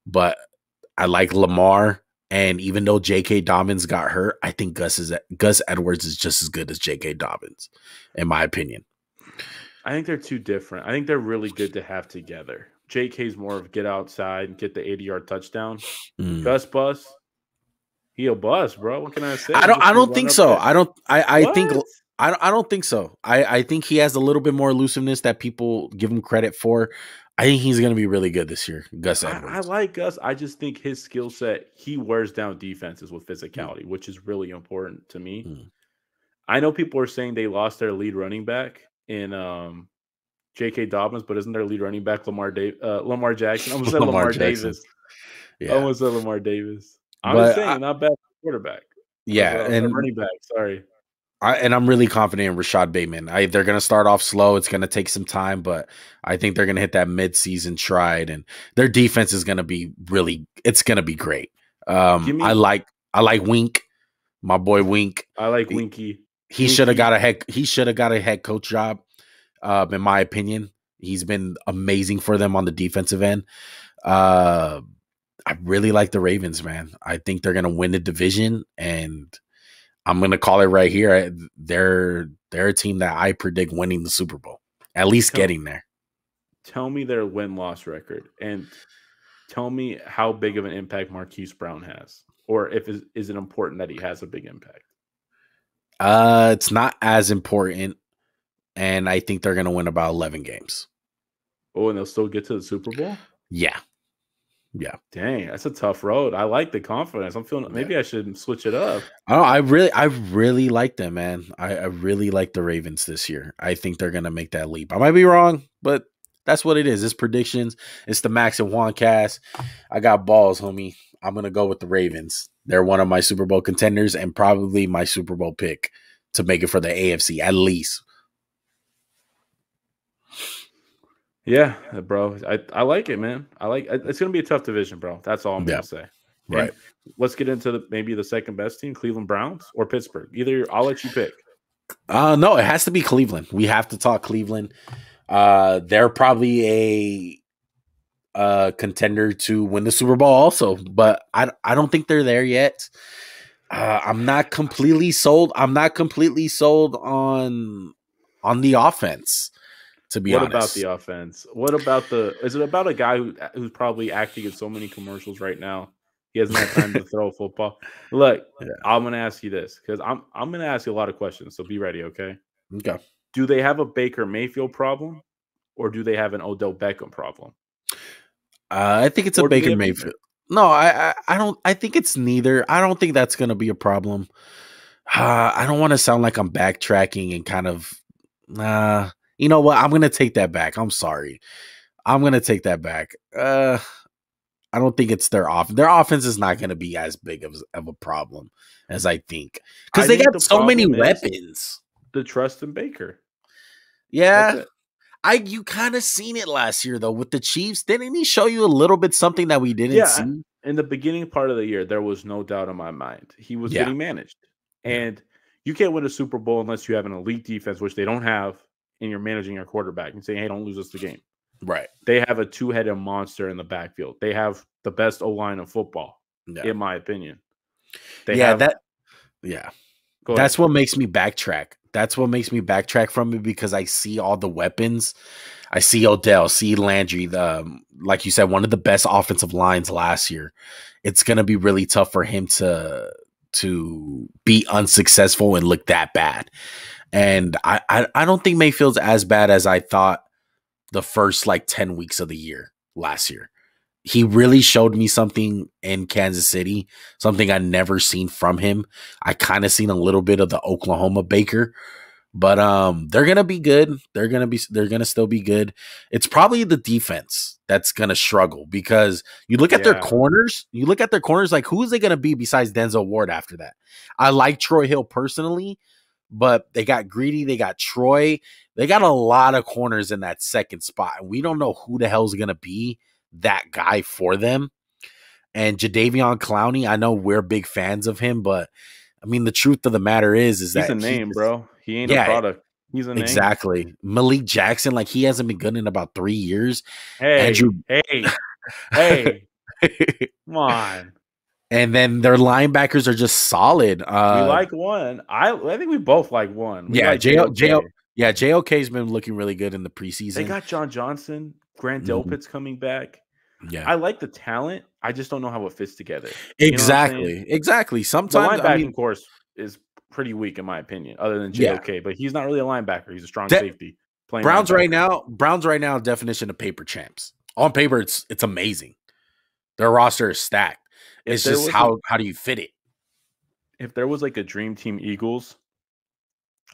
But I like Lamar. And even though J.K. Dobbins got hurt, I think Gus is Gus Edwards is just as good as J.K. Dobbins, in my opinion. I think they're too different. I think they're really good to have together. JK's more of get outside and get the 80 yard touchdown. Mm. Gus Bus, he a bus, bro. What can I say? I don't. Just I don't think so. there. I don't. I. I think. I. don't- I don't think so. I. I think he has a little bit more elusiveness that people give him credit for. I think he's going to be really good this year, Gus I, Edwards. I like Gus. I just think his skill set, he wears down defenses with physicality, which is really important to me. Mm. I know people are saying they lost their lead running back in um, J.K. Dobbins, but isn't their lead running back Lamar da- uh, Lamar Jackson? I almost said (laughs) Lamar Lamar. Davis. I yeah. almost said Lamar Davis. I'm But just saying, I- not bad quarterback. yeah. Uh, And running back. Sorry. I, and I'm really confident in Rashod Bateman. I, they're going to start off slow. It's going to take some time, but I think they're going to hit that midseason stride, and their defense is going to be really. It's going to be great. Um, me- I like. I like Wink, my boy Wink. I like He- Winky. He should have got a head. He should have got a head coach job. Um, in my opinion, he's been amazing for them on the defensive end. Uh, I really like the Ravens, man. I think they're gonna win the division, and I'm gonna call it right here. They're they're a team that I predict winning the Super Bowl, at least Tell- getting there. Tell me their win loss record and tell me how big of an impact Marquise Brown has, or if is, is it important that he has a big impact? Uh, it's not as important, and I think they're gonna win about 11 games. Oh, and they'll still get to the Super Bowl. Yeah, Yeah. Dang, that's a tough road. I like the confidence. I'm feeling maybe I should switch it up. I don't, I really, I really like them, man. I, I really like the Ravens this year. I think they're gonna make that leap. I might be wrong, but that's what it is. It's predictions. It's the Max and Juan cast. I got balls, homie. I'm gonna go with the Ravens. They're one of my Super Bowl contenders and probably my Super Bowl pick to make it for the AFC at least. Yeah, uh, bro. I, I like it, man. I like it's gonna be a tough division, bro. That's all I'm Yeah. gonna say. Right. And let's get into the maybe the second best team, Cleveland Browns or Pittsburgh. Either I'll let you pick. Uh no, it has to be Cleveland. We have to talk Cleveland. Uh they're probably a uh contender to win the Super Bowl also, but I I don't think they're there yet. Uh I'm not completely sold. I'm not completely sold on on the offense to be what honest. about the offense? What about the? Is it about a guy who who's probably acting in so many commercials right now? He hasn't had time to (laughs) throw a football. Look, Yeah. I'm gonna ask you this because I'm I'm gonna ask you a lot of questions. So be ready, okay? okay. Do they have a Baker Mayfield problem, or do they have an Odell Beckham problem? Uh, I think it's a Or they Baker? Mayfield. No, I, I I don't. I think it's neither. I don't think that's going to be a problem. Uh, (sighs) I don't want to sound like I'm backtracking and kind of. Uh, you know what? I'm going to take that back. I'm sorry. I'm going to take that back. Uh, I don't think it's their off. Their offense is not going to be as big of, of a problem as I think because they think got the so many weapons. The trust in Baker. Yeah, I you kind of seen it last year though with the Chiefs. Didn't he show you a little bit something that we didn't Yeah, see? in the beginning part of the year, there was no doubt in my mind he was Yeah. getting managed. And you can't win a Super Bowl unless you have an elite defense, which they don't have, and you're managing your quarterback and saying, "Hey, don't lose us the game." Right. They have a two headed monster in the backfield. They have the best O line of football, in my opinion. They yeah, have, that yeah. That's what makes me backtrack. That's what makes me backtrack from it because I see all the weapons. I see Odell, see Landry, the um, like you said, one of the best offensive lines last year. It's gonna be really tough for him to to be unsuccessful and look that bad. And I, I, I don't think Mayfield's as bad as I thought the first like 10 weeks of the year last year. He really showed me something in Kansas City, something I never seen from him. I kind of seen a little bit of the Oklahoma Baker, but um they're going to be good. They're going to be they're going to still be good. It's probably the defense that's going to struggle because you look at their corners, you look at their corners like who is they going to be besides Denzel Ward after that? I like Troy Hill personally, but they got greedy, they got Troy, they got a lot of corners in that second spot, and we don't know who the hell's gonna be that guy for them. And Jadeveon Clowney, I know we're big fans of him, but I mean the truth of the matter is, is he's that a name, he- bro. He ain't Yeah, a product. He's a name. Exactly. Malik Jackson, like he hasn't been good in about three years. Hey, Andrew- hey, hey, (laughs) come on. And then their linebackers are just solid. Uh, we like one. I I think we both like one. We Yeah, like J- JOK. Yeah, JOK's been looking really good in the preseason. They got John Johnson, Grant Mhm. Delpit's coming back. yeah, I like the talent. I just don't know how it fits together. know what I'm exactly, saying? exactly. The Sometimes linebacking I mean, course is pretty weak in my opinion, other than Yeah. JOK. But he's not really a linebacker. He's a strong De- safety. Playing Browns linebacker. right now, Browns right now, definition of paper champs. On paper, it's it's amazing. Their roster is stacked. If it's just how how do you fit it? if there was like a dream team Eagles,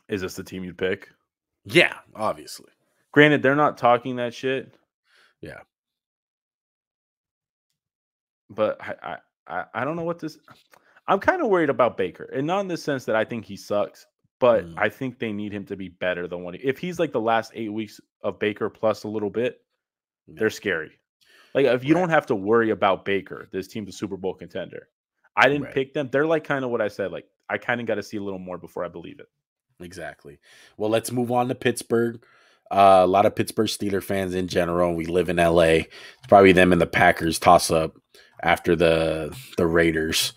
is this the team you'd pick? Yeah, obviously. Granted, they're not talking that shit. Yeah. But I I, I, I don't know what this I'm kind of worried about Baker. And not in the sense that I think he sucks, but Mm. I think they need him to be better than what he if he's like the last eight weeks of Baker plus a little bit, Yeah. they're scary. Like if you Right. don't have to worry about Baker, this team's a Super Bowl contender. I didn't Right. pick them. They're like kind of what I said. Like I kind of got to see a little more before I believe it. Exactly. Well, let's move on to Pittsburgh. Uh, a lot of Pittsburgh Steeler fans in general. We live in LA. It's probably them and the Packers toss up after the the Raiders.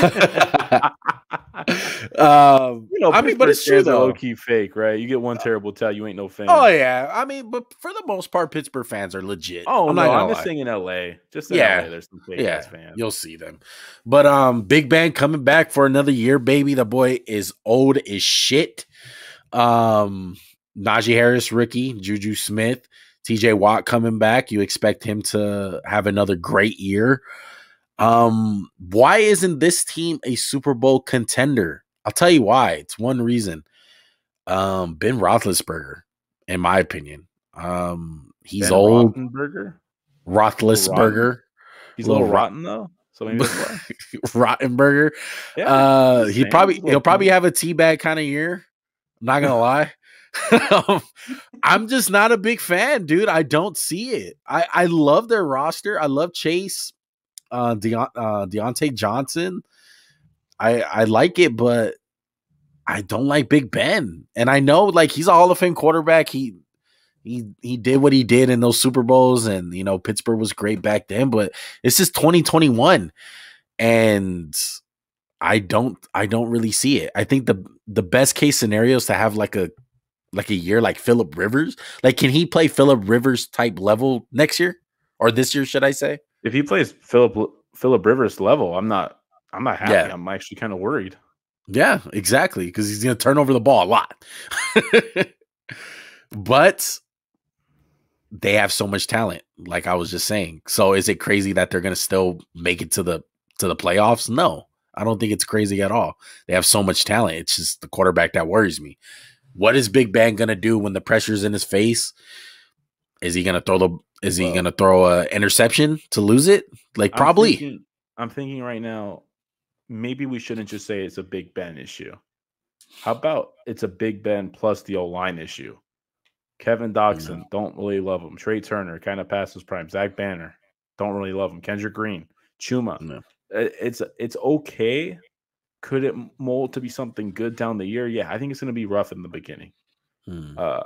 (laughs) um, You know, I mean, but it's true though. Low key fake, right? You get one terrible tell, you ain't no fan. Oh yeah, I mean, but for the most part, Pittsburgh fans are legit. Oh I'm no, I'm just saying in LA. Just in Yeah. LA, there's some fake Yeah, fans. You'll see them. But um Big Bang coming back for another year, baby. The boy is old as shit. Um Najee Harris, Ricky, Juju Smith, TJ Watt coming back. You expect him to have another great year. Um, why isn't this team a Super Bowl contender? I'll tell you why. It's one reason. Um, Ben Roethlisberger, in my opinion. Um, he's Ben old. Roethlisberger? Roethlisberger. He's a little rotten though. So maybe. (laughs) Rottenberger. Yeah, Uh, he probably he'll probably have a teabag kind of year. I'm not gonna lie. Um, (laughs) I'm just not a big fan, dude. I don't see it. I I love their roster. I love Chase, uh, Deon, uh, Diontae Johnson. I I like it, but I don't like Big Ben. And I know like he's a Hall of Fame quarterback. He he he did what he did in those Super Bowls, and you know Pittsburgh was great back then. But this is 2021, and I don't I don't really see it. I think the the best case scenario is to have like a like a year like Philip Rivers. Like, can he play Philip Rivers type level next year or this year? Should I say? If he plays Philip Philip Rivers level, I'm not. I'm not happy. Yeah. I'm actually kind of worried. Yeah, exactly. Because he's going to turn over the ball a lot. (laughs) but they have so much talent, like I was just saying. So is it crazy that they're going to still make it to the to the playoffs? No, I don't think it's crazy at all. They have so much talent. It's just the quarterback that worries me. What is Big Bang going to do when the pressure's in his face? Is he going to throw the? Is he Well- going to throw a interception to lose it? Like I'm probably. thinking- I'm thinking right now, maybe we shouldn't just say it's a Big Ben issue. How about it's a Big Ben plus the O line issue? Kevin Dotson, don't really love him. Trai Turner, kind of past his prime. Zach Banner, don't really love him. Kendrick Green, Chuma. No. It's it's okay. Could it mold to be something good down the year? Yeah, I think it's going to be rough in the beginning. Hmm. Uh,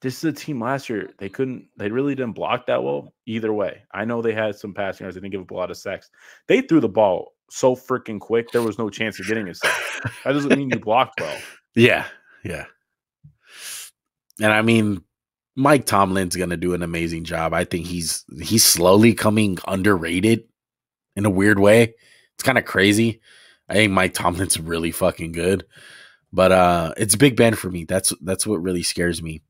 this is a team last year. They couldn't, they really didn't block that well either way. I know they had some passing yards. They didn't give up a lot of sacks. They threw the ball so freaking quick, there was no chance of getting a sack. that doesn't mean you blocked well. (laughs) Yeah. Yeah. And I mean, Mike Tomlin's going to do an amazing job. I think he's he's slowly coming underrated in a weird way. It's kind of crazy. I think Mike Tomlin's (laughs) really fucking good. But uh it's Big Ben for me. That's that's what really scares me.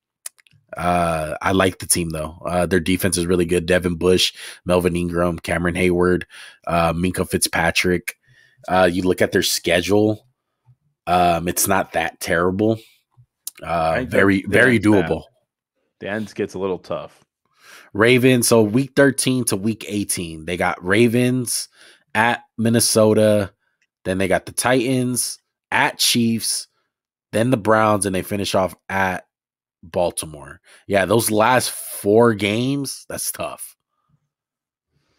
Uh I like the team though. Uh their defense is really good. Devin Bush, Melvin Ingram, Cameron Heyward, uh Minkah Fitzpatrick. Uh you look at their schedule. Um it's not that terrible. Uh very very doable. Bad. The ends gets a little tough. Ravens, so week 13 to week 18. They got Ravens at Minnesota, then they got the Titans at Chiefs, then the Browns, and they finish off at Baltimore. Yeah, those last four games, that's tough.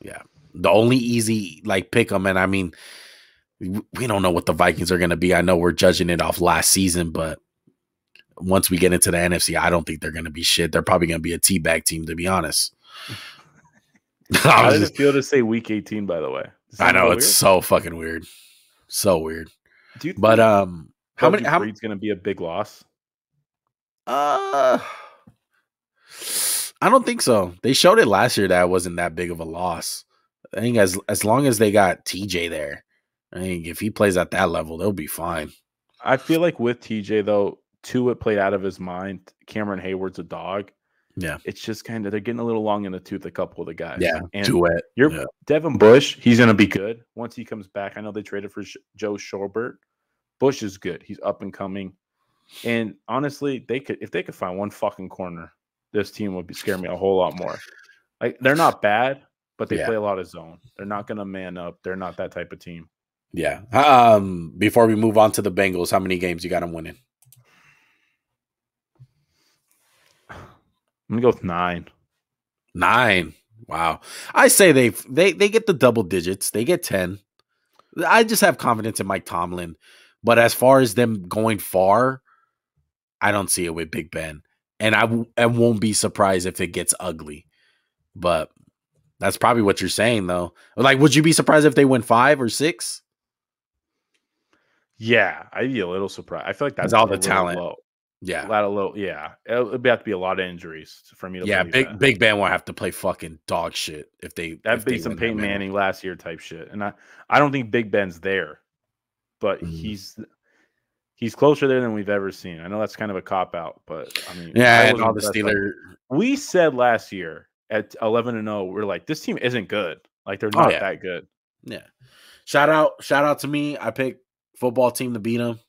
Yeah. The only easy like pick them, and I mean, we don't know what the Vikings are going to be. I know we're judging it off last season, but once we get into the NFC, I don't think they're going to be shit. They're probably going to be a teabag team, to be honest. (laughs) How does it feel to say week 18, by the way? I know it's so fucking weird. So weird. Do you but um how many how Breed's gonna be a big loss? Uh I don't think so. They showed it last year that it wasn't that big of a loss. I think as as long as they got TJ there, I think if he plays at that level, they'll be fine. I feel like with TJ though, Tua played out of his mind. Cameron Heyward's a dog. Yeah. It's just kind of they're getting a little long in the tooth, a couple of the guys. Yeah. And it. You're yeah. Devin Bush, he's gonna be good once he comes back. I know they traded for Joe Schobert. Bush is good. He's up and coming. And honestly, they could if they could find one fucking corner, this team would be scare me a whole lot more. Like they're not bad, but they yeah. play a lot of zone. They're not gonna man up. They're not that type of team. Yeah. Um, before we move on to the Bengals, how many games you got them winning? I'm gonna go with nine. Nine. Wow. I say they they they get the double digits. They get ten. I just have confidence in Mike Tomlin. But as far as them going far, I don't see it with Big Ben. And I w- I won't be surprised if it gets ugly. But that's probably what you're saying, though. Like, would you be surprised if they win five or six? Yeah, I'd be a little surprised. I feel like that's all the talent. Low. Yeah, a lot of low. Yeah, it'll, it'll have to be a lot of injuries for me to. Yeah, big that. Big Ben won't have to play fucking dog shit if they. That'd be some Peyton Manning last year type shit, and I I don't think Big Ben's there, but mm. he's he's closer there than we've ever seen. I know that's kind of a cop out, but I mean, yeah, and all the Steelers. we said last year at eleven and 0, we're like, this team isn't good. Like they're oh, not oh, yeah. that good. Yeah. Shout out, shout out to me. I picked football team to beat them.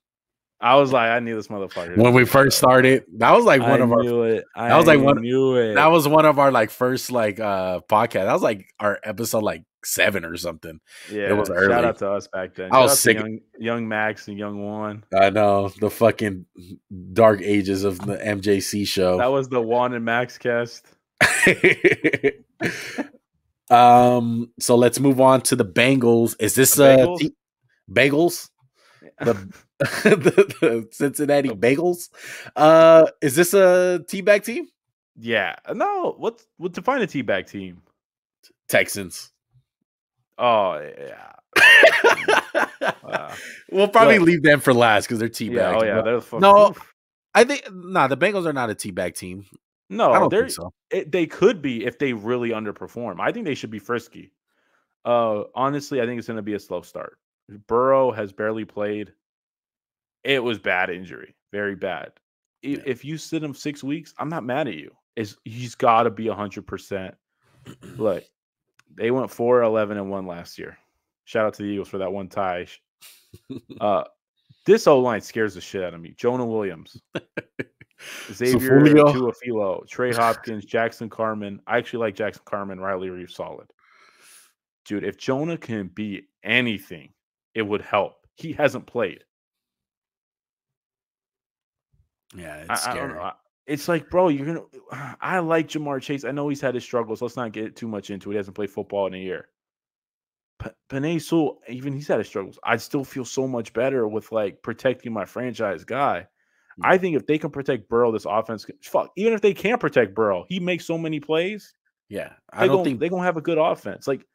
I was like, I knew this motherfucker. When we first started, that was like one I of our. It. that was like one. Knew it. That was one of our like first like uh podcast. That was like our episode like seven or something. Yeah, it was early. Shout out to us back then. I was sick. Young, young, Max and Young Juan. I know the fucking dark ages of the MJC show. That was the Juan and Max cast. (laughs) um. So let's move on to the Bengals. Is this uh Bagels? Bagels? The (laughs) the, the, Cincinnati Bagels. Uh, is this a teabag team? Yeah. No. What? What define a teabag team? Texans. Oh yeah. uh, (laughs) we'll probably leave them for last because they're teabag. Yeah, oh yeah, they're fucking, no. I think nah. The Bengals are not a teabag team. No, I don't think so. It, they could be if they really underperform. I think they should be frisky. Uh, honestly, I think it's going to be a slow start. Burrow has barely played. It was bad injury, very bad. Yeah. If you sit him six weeks, I'm not mad at you. Is he's got to be hundred percent. Look, they went 4 11 and 1 last year. Shout out to the Eagles for that one tie. (laughs) uh, this O line scares the shit out of me. Jonah Williams, (laughs) Xavier Su'a-Filo, Trey (laughs) Hopkins, Jackson Carman. I actually like Jackson Carman. Riley Reiff, solid. Dude, if Jonah can be anything, it would help. He hasn't played. Yeah, it's I, scary. I it's like, bro, you're gonna. (sighs) I like Ja'Marr Chase. I know he's had his struggles. Let's not get too much into it. He hasn't played football in a year. P- Penei Sewell, even he's had his struggles. I still feel so much better with like protecting my franchise guy. Mm. I think if they can protect Burrow, this offense, fuck, even if they can't protect Burrow, he makes so many plays. Yeah, I don't gonna, think they're gonna have a good offense. Like,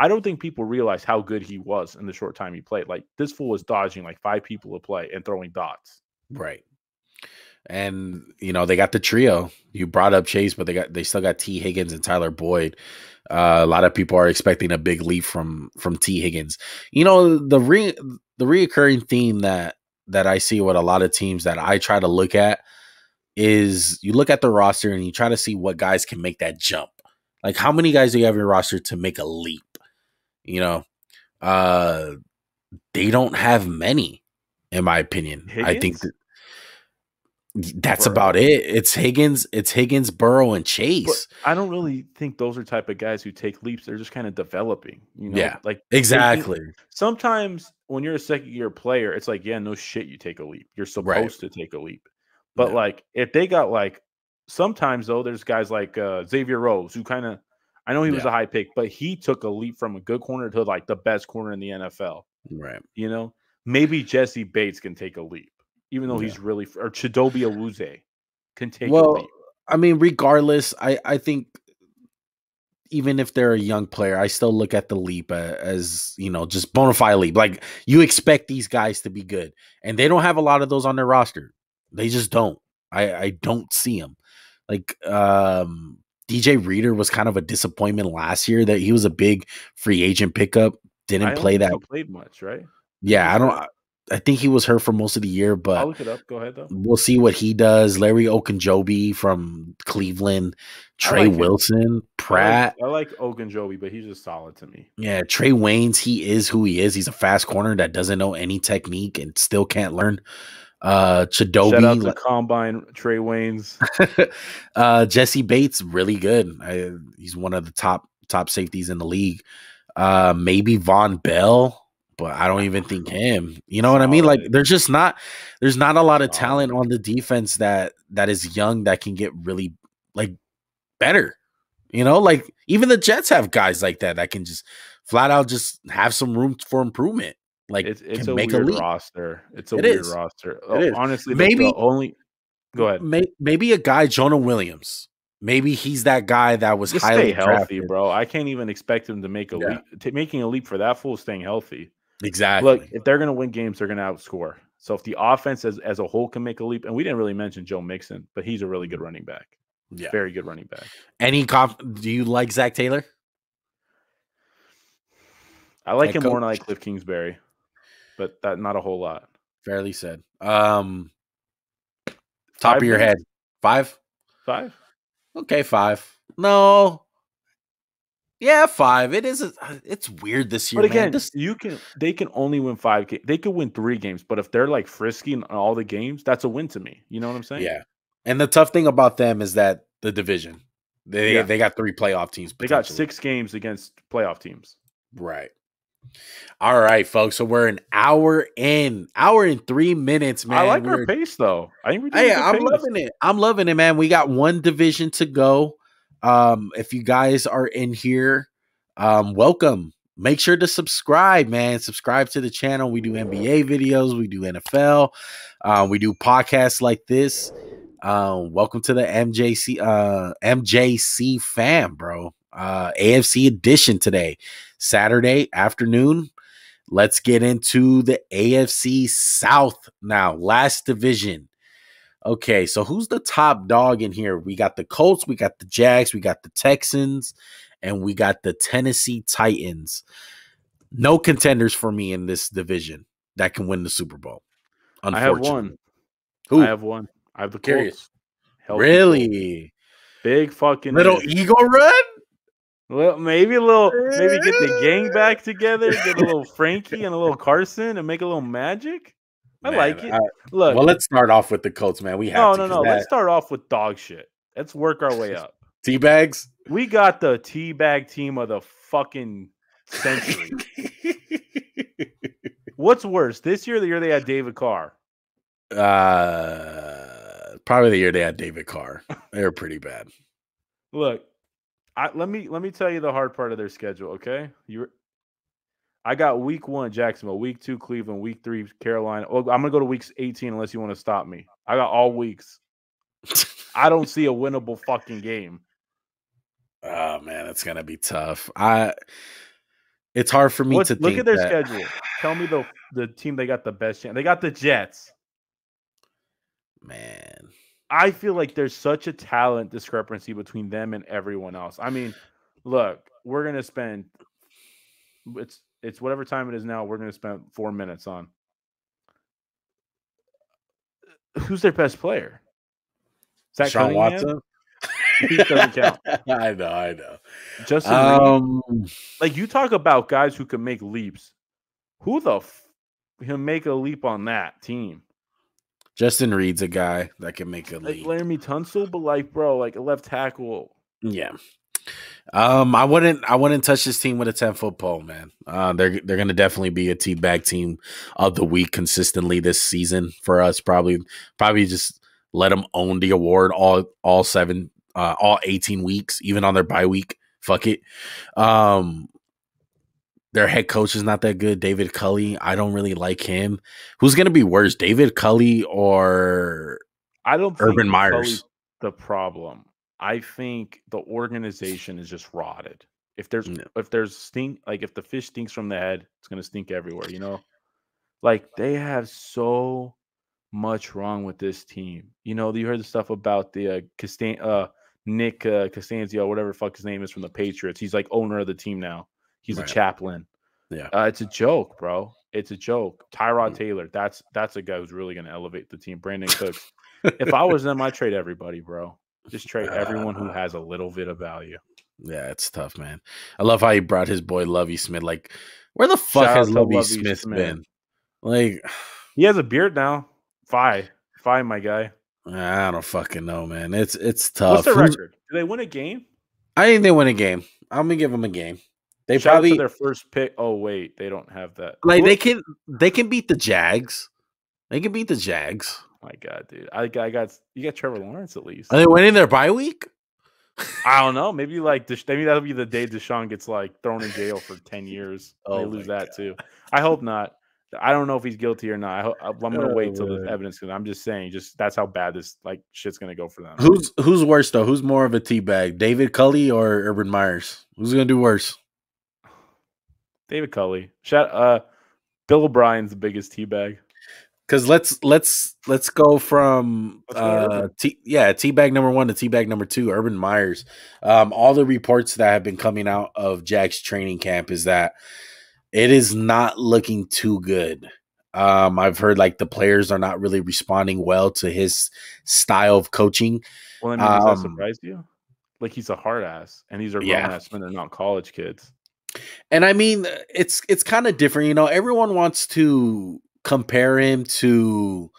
I don't think people realize how good he was in the short time he played. Like, this fool was dodging like five people to play and throwing dots. Right. And you know they got the trio. You brought up Chase, but they got they still got Tee Higgins and Tyler Boyd. Uh, a lot of people are expecting a big leap from from Tee Higgins. You know the re the reoccurring theme that that I see with a lot of teams that I try to look at is you look at the roster and you try to see what guys can make that jump. Like how many guys do you have in your roster to make a leap? You know, uh, they don't have many, in my opinion. Higgins? I think that that's Burrow. about it. It's Higgins, it's Higgins, Burrow, and Chase. But I don't really think those are type of guys who take leaps. They're just kind of developing, you know. Yeah, like exactly. Sometimes when you're a second year player, it's like, yeah, no shit, you take a leap. You're supposed right. to take a leap. But yeah. like, if they got like, sometimes though, there's guys like uh, Xavier Rose who kind of, I know he was yeah. a high pick, but he took a leap from a good corner to like the best corner in the NFL. Right. You know, maybe Jessie Bates can take a leap even though yeah. he's really or Chidobe Awuzie can take. Well, I mean, regardless, I I think even if they're a young player, I still look at the leap as you know just bona fide leap. Like you expect these guys to be good, and they don't have a lot of those on their roster. They just don't. I I don't see them. Like um DJ Reader was kind of a disappointment last year. That he was a big free agent pickup. Didn't play that. Played much, right? Yeah, I don't. I think he was hurt for most of the year, but I'll look it up. Go ahead though. We'll see what he does. Larry Ogunjobi from Cleveland, Trey like Wilson, Pratt. I like, I like Ogunjobi, but he's just solid to me. Yeah, Trae Waynes, he is who he is. He's a fast corner that doesn't know any technique and still can't learn. Uh Chidobe. Shout out to Combine Trae Waynes. (laughs) uh Jessie Bates, really good. I, he's one of the top top safeties in the league. Uh maybe Vonn Bell but I don't even think (laughs) him. You know what I mean? Like there's just not there's not a lot of talent on the defense that that is young that can get really like better. You know, like even the Jets have guys like that that can just flat out just have some room for improvement. Like it's, it's a weird a roster. It's a it weird is. roster. Oh, honestly, maybe only go ahead. May, maybe a guy Jonah Williams. Maybe he's that guy that was just highly healthy, drafted. bro. I can't even expect him to make a yeah. leap. Making a leap for that fool staying healthy. Exactly. Look, if they're going to win games, they're going to outscore. So if the offense as, as a whole can make a leap, and we didn't really mention Joe Mixon, but he's a really good running back. Yeah. Very good running back. Any conf- do you like Zac Taylor? I like him coach? more than I like Cliff Kingsbury, but that not a whole lot. Fairly said. Um top five of your head. Five? Five? Okay, five. No, yeah, five. It is. A, it's weird this year. But again, this... you can. They can only win five. games. They could win three games, but if they're like frisky in all the games, that's a win to me. You know what I'm saying? Yeah. And the tough thing about them is that the division. They yeah. they got three playoff teams. They got six games against playoff teams. Right. All right, folks. So we're an hour in, hour and three minutes, man. I like we're, our pace though. I think we're doing hey, I'm pace. loving it. I'm loving it, man. We got one division to go. Um, if you guys are in here, um, welcome. Make sure to subscribe, man. Subscribe to the channel. We do NBA videos, we do NFL, uh, we do podcasts like this. Um, welcome to the MJC uh MJC fam, bro. Uh AFC edition today, Saturday afternoon. Let's get into the AFC South now. Last division. Okay, so who's the top dog in here? We got the Colts, we got the Jags, we got the Texans, and we got the Tennessee Titans. No contenders for me in this division that can win the Super Bowl. I have one. Who? I have one. I have the Colts. Really? Big fucking little eagle run. Well, maybe a little, maybe get the gang (laughs) back together, get a little Frankie and a little Carson, and make a little magic. I man, like it. I, Look, well, let's start off with the Colts, man. We have no, no, no. That... Let's start off with dog shit. Let's work our way up. (laughs) Tea bags. We got the tea bag team of the fucking century. (laughs) What's worse, this year, the year they had David Carr? Uh, probably the year they had David Carr. (laughs) They were pretty bad. Look, I, let me let me tell you the hard part of their schedule. Okay, you I got week one Jacksonville, week two Cleveland, week three Carolina. Well, I'm gonna go to weeks 18 unless you want to stop me. I got all weeks. I don't see a winnable fucking game. (laughs) Oh man, it's gonna be tough. I. It's hard for me to look at their that- schedule. Tell me the the team they got the best chance. They got the Jets. Man, I feel like there's such a talent discrepancy between them and everyone else. I mean, look, we're gonna spend it's it's whatever time it is now. We're gonna spend four minutes on who's their best player. Zach Sean Cunningham? Watson. He doesn't count. (laughs) I know, I know. Justin Reid? Um, like you talk about guys who can make leaps. Who the f- can make a leap on that team? Justin Reid's a guy that can make a Like leap. Laremy Tunsil, but like, bro, like a left tackle. Yeah. Um, I wouldn't I wouldn't touch this team with a 10 foot pole, man. Uh they're they're gonna definitely be a team bag team of the week consistently this season for us. Probably probably just let them own the award all all seven uh all 18 weeks, even on their bye week. Fuck it. Um their head coach is not that good. David Culley. I don't really like him. Who's gonna be worse, David Culley or I don't think Urban Meyers? The problem. I think the organization is just rotted. If there's No. if there's stink like if the fish stinks from the head, it's gonna stink everywhere, you know? Like they have so much wrong with this team. You know, you heard the stuff about the uh, Castan- uh Nick uh, Costanzio, whatever fuck his name is from the Patriots. He's like owner of the team now. He's Right. a chaplain. Yeah. Uh, it's a joke, bro. It's a joke. Tyrod Mm. Taylor, that's that's a guy who's really gonna elevate the team. Brandin Cooks. if I (laughs) was them, I'd trade everybody, bro. Just trade everyone who has a little bit of value. Yeah, it's tough, man. I love how he brought his boy Lovie Smith. Like, where the fuck Shout has Lovey Lovie Smith Smith. been? Like, (sighs) He has a beard now. Fi. Fi, my guy. I don't fucking know, man. It's it's tough. What's their Who's- record? Do they win a game? I think they win a game. I'm gonna give them a game. They Shout out probably to their first pick. Oh wait, they don't have that. like Who- they can they can beat the Jags. They can beat the Jags. My God, dude. I, got- I got you got Trevor Lawrence at least. Are they winning their bye week? I don't know. (laughs) Maybe like maybe that'll be the day Deshaun gets like thrown in jail for ten years. and they Oh lose that too. I hope not. I don't know if he's guilty or not. I ho- I'm gonna Oh, wait till man. the evidence. Because I'm just saying, just that's how bad this like shit's gonna go for them. Who's who's worse though? Who's more of a teabag? David Culley or Urban Meyers? Who's gonna do worse? David Culley. Shout. Uh, Bill O'Brien's the biggest teabag. Because let's let's let's go from uh yeah T bag number one to T bag number two. Urban Meyers. Um, all the reports that have been coming out of Jack's training camp is that it is not looking too good. Um, I've heard like the players are not really responding well to his style of coaching. Well, I mean, does that Um, surprise you? Like he's a hard ass, and these are grown Yeah. ass men. They're not college kids. And I mean, it's it's kind of different. You know, everyone wants to compare him to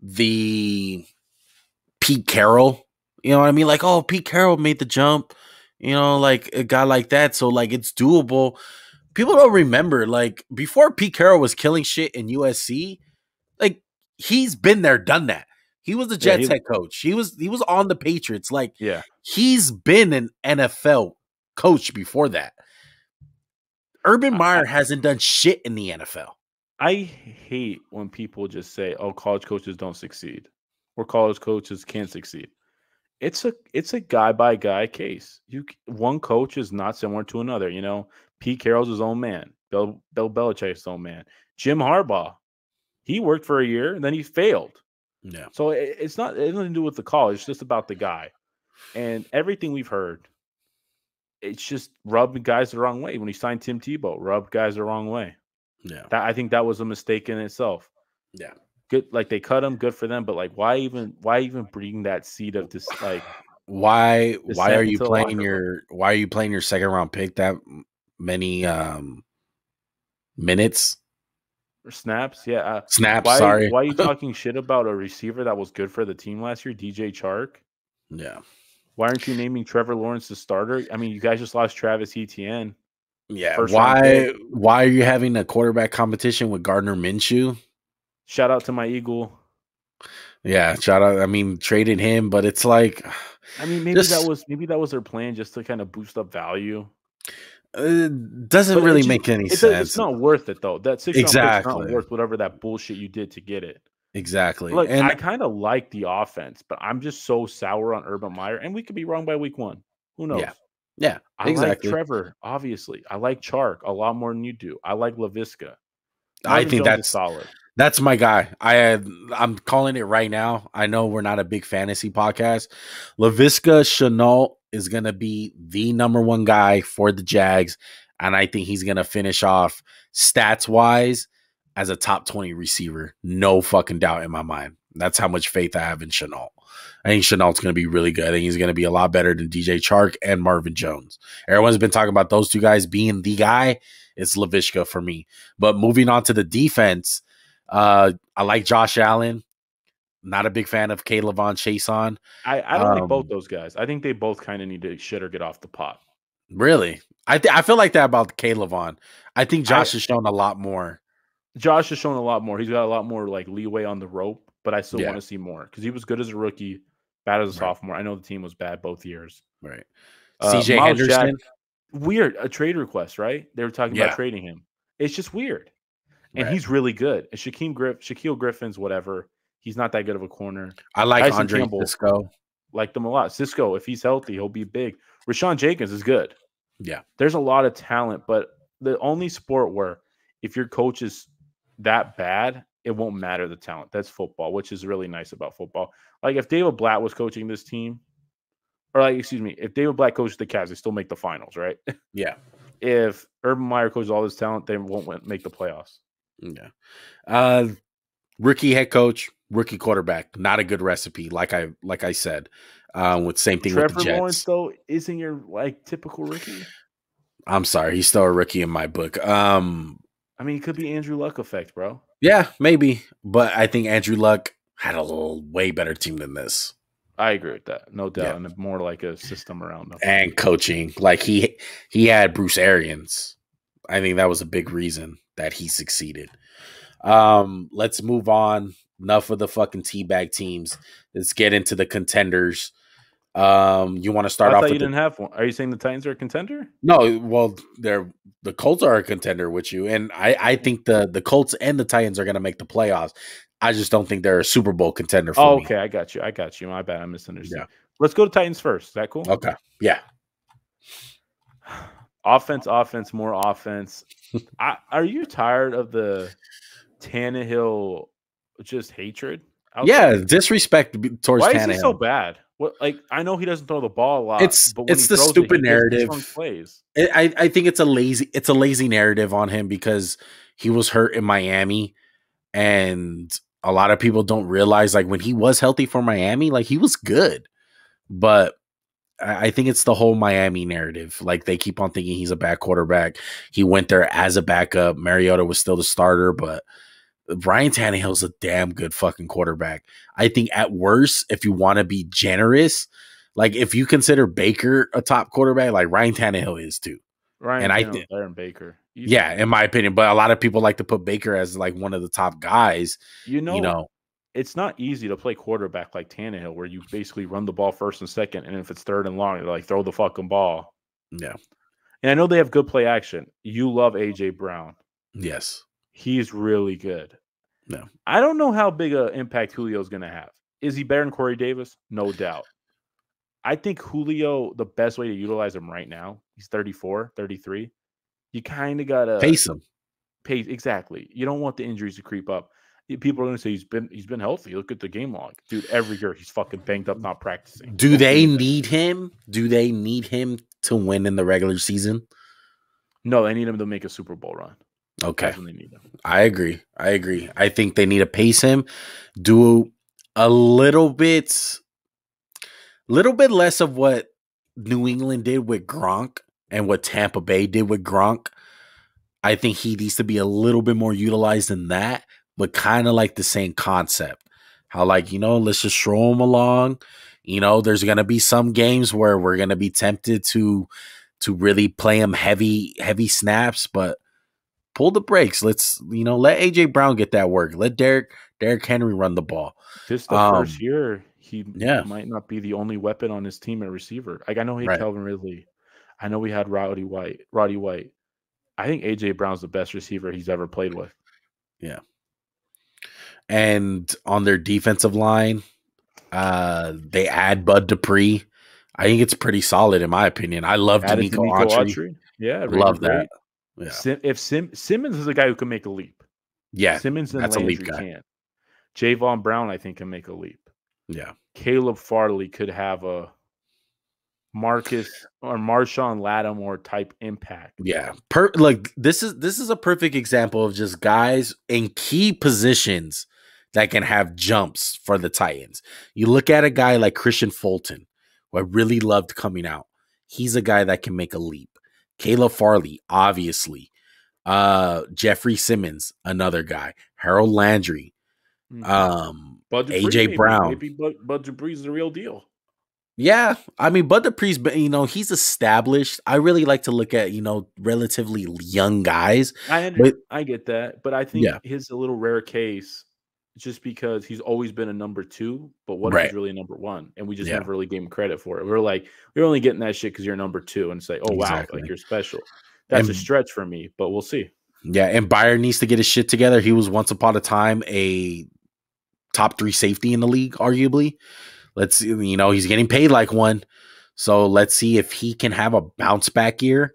the Pete Carroll. You know what I mean? Like, oh, Pete Carroll made the jump. You know, like a guy like that. So like, it's doable. People don't remember like before Pete Carroll was killing shit in USC. Like he's been there, done that. He was the Yeah, Jets he- head coach. He was he was on the Patriots. Like Yeah, he's been an NFL coach before that. Urban Meyer hasn't done shit in the NFL. I hate when people just say, "Oh, college coaches don't succeed," or "College coaches can't succeed." It's a it's a guy by guy case. You one coach is not similar to another. You know, Pete Carroll's his own man. Bill Bill Belichick's own man. Jim Harbaugh, he worked for a year and then he failed. Yeah. So it, it's not it has nothing to do with the college. It's just about the guy. And everything we've heard, it's just rubbed guys the wrong way. When he signed Tim Tebow, rubbed guys the wrong way. Yeah. That I think that was a mistake in itself. Yeah. Good, like they cut him, good for them. But like, why even why even bring that seed of this? Like, (sighs) Why why are you playing your why are you playing your second round pick that many um minutes? or snaps, yeah. Uh, Snaps, why, sorry. why are you (laughs) talking shit about a receiver that was good for the team last year, DJ Chark? yeah. Why aren't you naming Trevor Lawrence the starter? I mean, you guys just lost Travis Etienne. Yeah. Why why are you having a quarterback competition with Gardner Minshew? Shout out to my Eagle. Yeah, shout out. I mean, traded him, but it's like I mean, maybe that was maybe that was their plan just to kind of boost up value. it doesn't But it really just- make any It's, sense. it's not worth it though. That six Exactly. not worth whatever that bullshit you did to get it. Exactly. Look, and I kind of like the offense, but I'm just so sour on Urban Meyer, and we could be wrong by week one. Who knows? Yeah, yeah, I exactly. like Trevor, obviously. I like Chark a lot more than you do. I like Laviska. I think Jones that's solid. That's my guy. I I'm calling it right now. I know we're not a big fantasy podcast. Laviska Shenault is gonna be the number one guy for the Jags, and I think he's gonna finish off stats wise as a top 20 receiver. No fucking doubt in my mind. That's how much faith I have in Shenault. I think Shenault's going to be really good. I think he's going to be a lot better than DJ Chark and Marvin Jones. Everyone's been talking about those two guys being the guy. It's Laviska for me. But moving on to the defense, uh, I like Josh Allen. Not a big fan of K'Lavon Chaisson. I, I don't like both Um, those guys. I think they both kind of need to shit or get off the pot. Really, I th- I feel like that about Caleb Von. I think Josh I- has shown a lot more. Josh has shown a lot more. He's got a lot more like leeway on the rope, but I still Yeah. want to see more because he was good as a rookie, bad as a Right. sophomore. I know the team was bad both years. Right. Uh, CJ Myles Jack- Henderson. weird a trade request, right? They were talking Yeah. about trading him. It's just weird, and Right. he's really good. And Shaquem Griff, Shaquill Griffin's whatever. He's not that good of a corner. I like Tyson Andre Campbell. Cisco. Like them a lot. Cisco, if he's healthy, he'll be big. Rayshawn Jenkins is good. Yeah. There's a lot of talent, but the only sport where if your coach is that bad, it won't matter the talent. That's football, which is really nice about football. Like if David Blatt was coaching this team, or like excuse me, if David Blatt coached the Cavs, they still make the finals, right? (laughs) Yeah. if Urban Meyer coaches all this talent, they won't win- make the playoffs. Yeah. Uh rookie head coach, rookie quarterback. Not a good recipe, like I like I said. Um, with same thing Trevor with the Jets. Lawrence, though, isn't your like typical rookie. I'm sorry, he's still a rookie in my book. Um, I mean, it could be Andrew Luck effect, bro. Yeah, maybe, but I think Andrew Luck had a little way better team than this. I agree with that, no doubt, Yeah. and more like a system around them. And coaching, like he he had Bruce Arians. I think that was a big reason that he succeeded. Um, let's move on. Enough of the fucking teabag teams. Let's get into the contenders. Um, you want to I start thought off you the didn't have one. Are you saying the Titans are a contender? No, well, they're the Colts are a contender with you, and I I think the the Colts and the Titans are going to make the playoffs. I just don't think they're a Super Bowl contender for Oh, me. okay, I got you. I got you. My bad. I misunderstood. Yeah. Let's go to Titans first. Is that cool? Okay, yeah, (sighs) Offense, offense, more offense. (laughs) I, are you tired of the Tannehill just hatred? yeah. Disrespect towards Why is Tannehill. he so bad? What like I know he doesn't throw the ball a lot. It's- but it's he the it, stupid he narrative. Plays. I I- I think it's a lazy it's a lazy narrative on him because he was hurt in Miami, and a lot of people don't realize like when he was healthy for Miami, like he was good, but. I I think it's the whole Miami narrative. Like they keep on thinking he's a bad quarterback. He went there as a backup. Mariota was still the starter, but Ryan Tannehill's a damn good fucking quarterback. I think at worst, if you want to be generous, like if you consider Baker a top quarterback, like Ryan Tannehill is too. Ryan And I Tannehill, thi- Aaron Baker. Easy. Yeah, in my opinion. But a lot of people like to put Baker as like one of the top guys. you know, you know, it's not easy to play quarterback like Tannehill, where you basically run the ball first and second, and if it's third and long, you're like throw the fucking ball. yeah, And I know they have good play action. You love AJ Brown. yes, He's really good. No. I don't know how big an impact Julio's going to have. Is he better than Corey Davis? No doubt. I think Julio, the best way to utilize him right now, he's 34, 33. You kind of got to pace him. pace exactly. You don't want the injuries to creep up. People are going to say he's been he's been healthy. Look at the game log, dude. Every year he's fucking banged up, not practicing. Do they need him? Do they need him to win in the regular season? No, they need him to make a Super Bowl run. Okay, when they need him. I agree. I agree. I think they need to pace him, do a little bit, little bit less of what New England did with Gronk and what Tampa Bay did with Gronk. I think he needs to be a little bit more utilized in that, but kind of like the same concept. How like you know, let's just throw him along. You know, there's gonna be some games where we're gonna be tempted to to really play him heavy, heavy snaps, but pull the brakes. Let's you know let AJ Brown get that work. Let Derrick Derrick Henry run the ball. This the Um, first year he yeah. might not be the only weapon on his team at receiver. Like I know he had Right. Calvin Ridley. I know we had Roddy White. Roddy White. I think AJ Brown's the best receiver he's ever played with. Yeah. And on their defensive line, uh, they add Bud Dupree. I think it's pretty solid in my opinion. I love Added Denico Autry. Autry. Yeah, Love really that. Yeah. Sim, if Sim, Simmons is a guy who can make a leap. Yeah. Simmons and that's a leap Landry guy. can. Jayon Brown, I think, can make a leap. Yeah. Caleb Farley could have a Marcus or Marshon Lattimore type impact. Yeah. Per like this is this is a perfect example of just guys in key positions that can have jumps for the Titans. You look at a guy like Kristian Fulton, who I really loved coming out. He's a guy that can make a leap. Caleb Farley, obviously. Uh Jeffery Simmons, another guy. Harold Landry. Mhm. Um Bud AJ Dupree, maybe. Brown. Maybe Bud, Bud Dupree's the real deal. Yeah, I mean, Bud Dupree's, you know, he's established. I really like to look at, you know, relatively young guys. I under, But- I get that, but I think Yeah. his a little rare case just because he's always been a number two, but what if Right. he's really a number one? And we just Yeah. never really gave him credit for it. We are like, we're only getting that shit because you're number two and say, oh wow, like you're special. That's a stretch for me, but we'll see. Yeah, and Byard needs to get his shit together. He was once upon a time a top three safety in the league, arguably. Let's see, you know, he's getting paid like one. So let's see if he can have a bounce back year.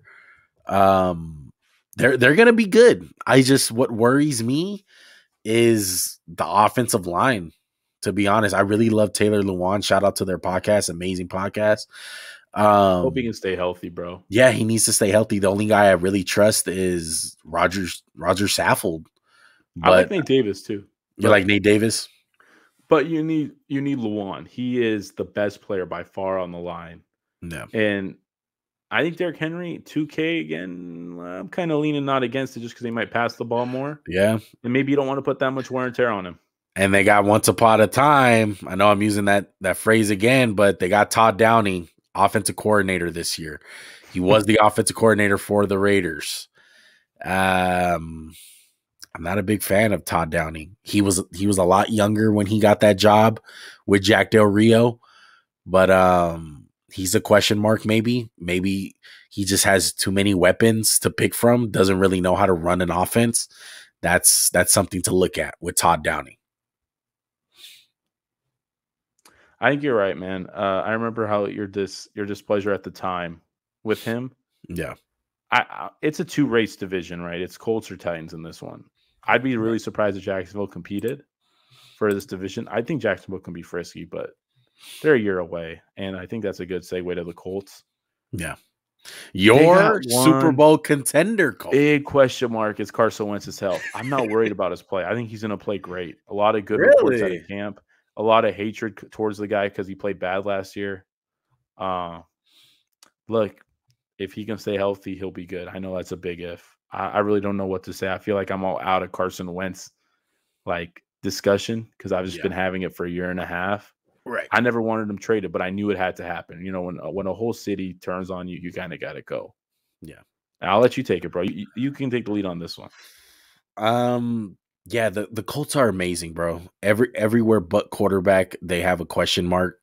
Um they're they're gonna be good. I just what worries me is the offensive line. To be honest, I really love Taylor Lewan. Shout out to their podcast, amazing podcast. Um, Hope he can stay healthy, bro. yeah, he needs to stay healthy. The only guy I really trust is Rogers Roger Saffold. I like Nate Davis too. you like Nate Davis? But you need you need Lewan. He is the best player by far on the line. No. And I think Derrick Henry, 2K again, I'm kind of leaning not against it just because they might pass the ball more. Yeah. And maybe you don't want to put that much wear and tear on him. And they got once upon a time. I know I'm using that that phrase again, but they got Todd Downing, offensive coordinator this year. He was the offensive coordinator for the Raiders. Um I'm not a big fan of Todd Downing. He was he was a lot younger when he got that job with Jack Del Rio, but um he's a question mark maybe. Maybe he just has too many weapons to pick from, doesn't really know how to run an offense. That's that's something to look at with Todd Downing. I think you're right, man. Uh, I remember how your dis your displeasure at the time with him. Yeah. I, I it's a two race division, right? It's Colts or Titans in this one. I'd be really surprised if Jacksonville competed for this division. I think Jacksonville can be frisky, but they're a year away, and I think that's a good segue to the Colts. Yeah. Your Super Bowl contender. Big question mark is Carson Wentz's health. I'm not worried about his play. I think he's going to play great. A lot of good reports out of camp. A lot of hatred towards the guy because he played bad last year. Uh, look, if he can stay healthy, he'll be good. I know that's a big if. I, I really don't know what to say. I feel like I'm all out of Carson Wentz like discussion because I've just Yeah. been having it for a year and a half. Right. I never wanted him traded, but I knew it had to happen. You know, when uh, when a whole city turns on you, you kind of got to go. Yeah. I'll let you take it, bro. You, you can take the lead on this one. Um yeah, the, the Colts are amazing, bro. Every everywhere but quarterback, they have a question mark.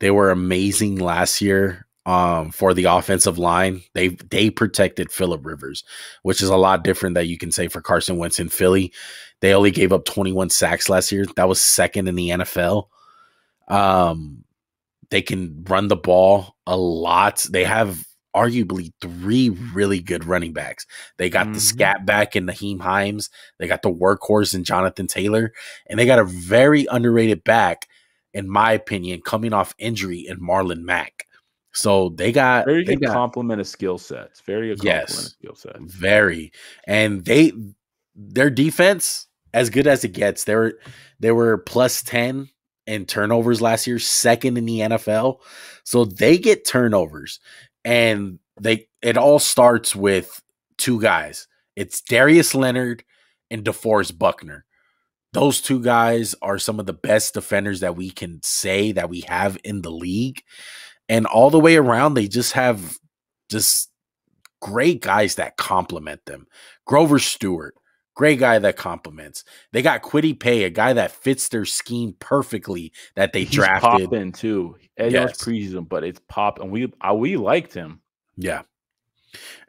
They were amazing last year um for the offensive line. They they protected Philip Rivers, which is a lot different that you can say for Carson Wentz in Philly. They only gave up 21 sacks last year. That was second in the NFL. Um they can run the ball a lot. They have arguably three really good running backs. They got the Mhm. scat back in Nyheim Hines. They got the workhorse in Jonathan Taylor. And they got a very underrated back, in my opinion, coming off injury in Marlon Mack. So they got Very they good got complement of skill sets. Very good Yes. skill sets. very and they their defense as good as it gets. They were they were plus 10 in turnovers last year, second in the NFL. So they get turnovers and they it all starts with two guys. It's Darius Leonard and DeForest Buckner. Those two guys are some of the best defenders that we can say that we have in the league. And all the way around, they just have just great guys that complement them. Grover Stewart, great guy that complements. They got Kwity Paye, a guy that fits their scheme perfectly that they He's drafted. popping too. I it's Yes. preseason, but it's pop, and we uh, we liked him. Yeah.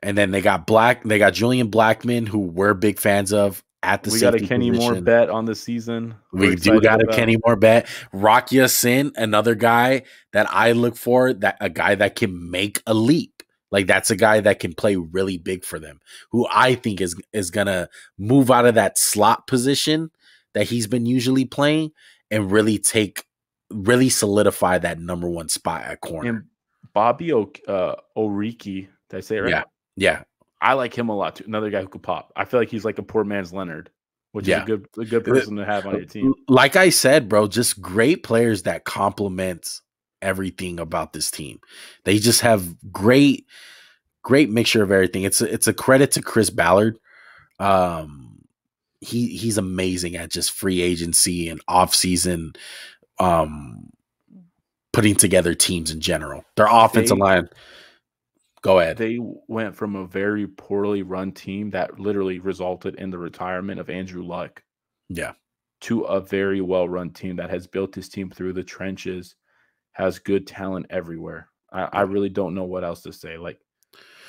And then they got Black, they got Julian Blackmon, who we're big fans of. at the we got a Kenny Moore bet on the season. We're We do got a about. Kenny Moore bet. Rock Ya-Sin, another guy that I look for, that a guy that can make a leap. Like that's a guy that can play really big for them, who I think is is gonna move out of that slot position that he's been usually playing and really take really solidify that number one spot at corner. And Bobby o- uh, Oriki, did I say it right? Yeah. yeah, I like him a lot too. Another guy who could pop. I feel like he's like a poor man's Leonard, which Yeah. is a good a good person to have on your team. like I said, bro, just great players that complement everything about this team. They just have great, great mixture of everything. It's a, it's a credit to Chris Ballard. Um, he he's amazing at just free agency and off season, um, putting together teams in general. Their offensive They- line. Go ahead. They went from a very poorly run team that literally resulted in the retirement of Andrew Luck yeah, to a very well run team that has built this team through the trenches, has good talent everywhere. I, I really don't know what else to say. Like,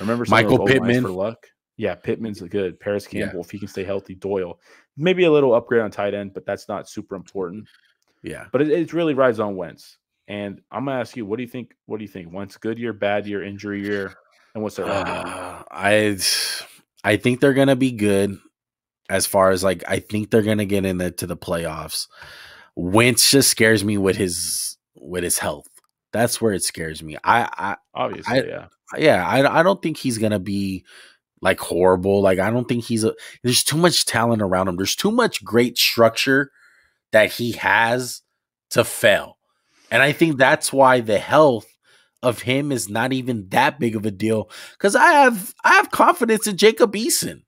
remember Michael Pittman. for Luck? Yeah, Pittman's good. Parris Yeah. Campbell, if he can stay healthy, Doyle. Maybe a little upgrade on tight end, but that's not super important. yeah. But it, it really rides on Wentz. And I'm gonna ask you, what do you think? What do you think? Wentz, good year, bad year, injury year, and what's their? Uh, I I think they're gonna be good as far as like I think they're gonna get into to the playoffs. Wentz just scares me with his with his health. That's where it scares me. I Obviously, I- yeah. Yeah, I I don't think he's gonna be like horrible. Like I don't think he's a there's too much talent around him. There's too much great structure that he has to fail. And I think that's why the health of him is not even that big of a deal cuz I have I have confidence in Jacob Eason,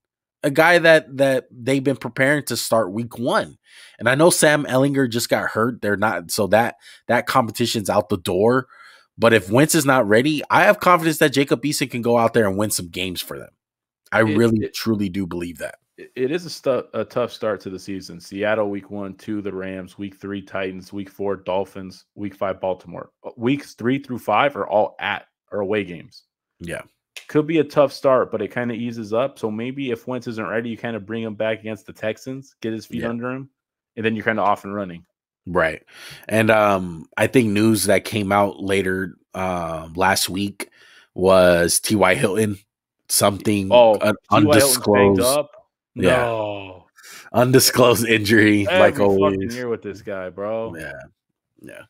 a guy that that they've been preparing to start week 1. And I know Sam Ehlinger just got hurt. They're not so that that competition's out the door. But if Wentz is not ready, I have confidence that Jacob Eason can go out there and win some games for them. I It- really it- truly do believe that. It- is a, stu- a tough start to the season. Seattle week one, two the Rams, week three Titans, week four Dolphins, week five Baltimore. Uh, Weeks three through five are all at or away games. Yeah. Could be a tough start, but it kind of eases up. So maybe if Wentz isn't ready, you kind of bring him back against the Texans, get his feet Yeah. under him, and then you're kind of off and running. Right. And um I think news that came out later um last week was T.Y. Hilton something Oh, un-. Undisclosed up. Yeah. Undisclosed injury (laughs) Every like always. year with this guy, bro. Yeah. Yeah.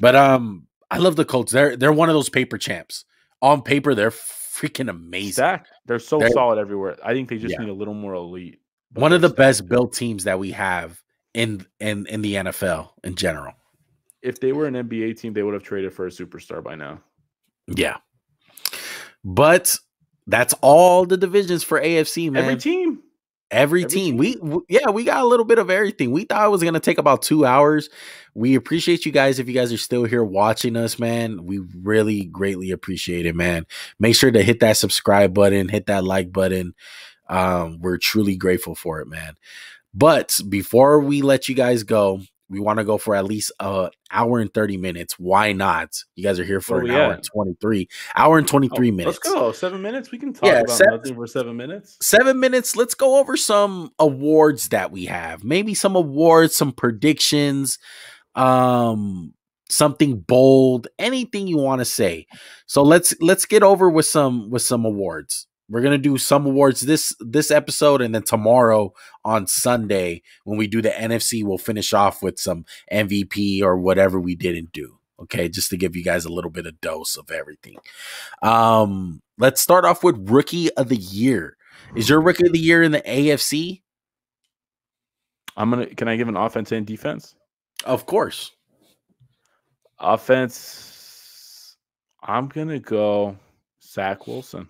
But um I love the Colts. They're they're one of those paper champs. On paper they're freaking amazing. Stacked. They're so They're- solid everywhere. I think they just Yeah. need a little more elite. one of the best built teams that we have in in in the NFL in general. If they were an NBA team, they would have traded for a superstar by now. Yeah. But that's all the divisions for AFC, man. Every team. Every, every team. We yeah, we got a little bit of everything. We thought it was going to take about 2 hours. We appreciate you guys if you guys are still here watching us, man. We really greatly appreciate it, man. Make sure to hit that subscribe button, hit that like button. Um, we're truly grateful for it, man. But before we let you guys go, we want to go for at least an hour and 30 minutes. Why not? You guys are here for an hour and 23. Hour and 23 Oh, minutes. Let's go. Seven minutes. We can talk Yeah, about seven- nothing for seven minutes. seven minutes. Let's go over some awards that we have. Maybe some awards, some predictions, um, something bold, anything you want to say. So let's let's get over with some with some awards. We're gonna do some awards this this episode, and then tomorrow on Sunday when we do the NFC, we'll finish off with some MVP or whatever we didn't do. Okay, just to give you guys a little bit of dose of everything. Um, let's start off with rookie of the year. Is your rookie of the year in the AFC? I'm gonna. Can I give an offense and defense? Of course. Offense. I'm gonna go Zach Wilson.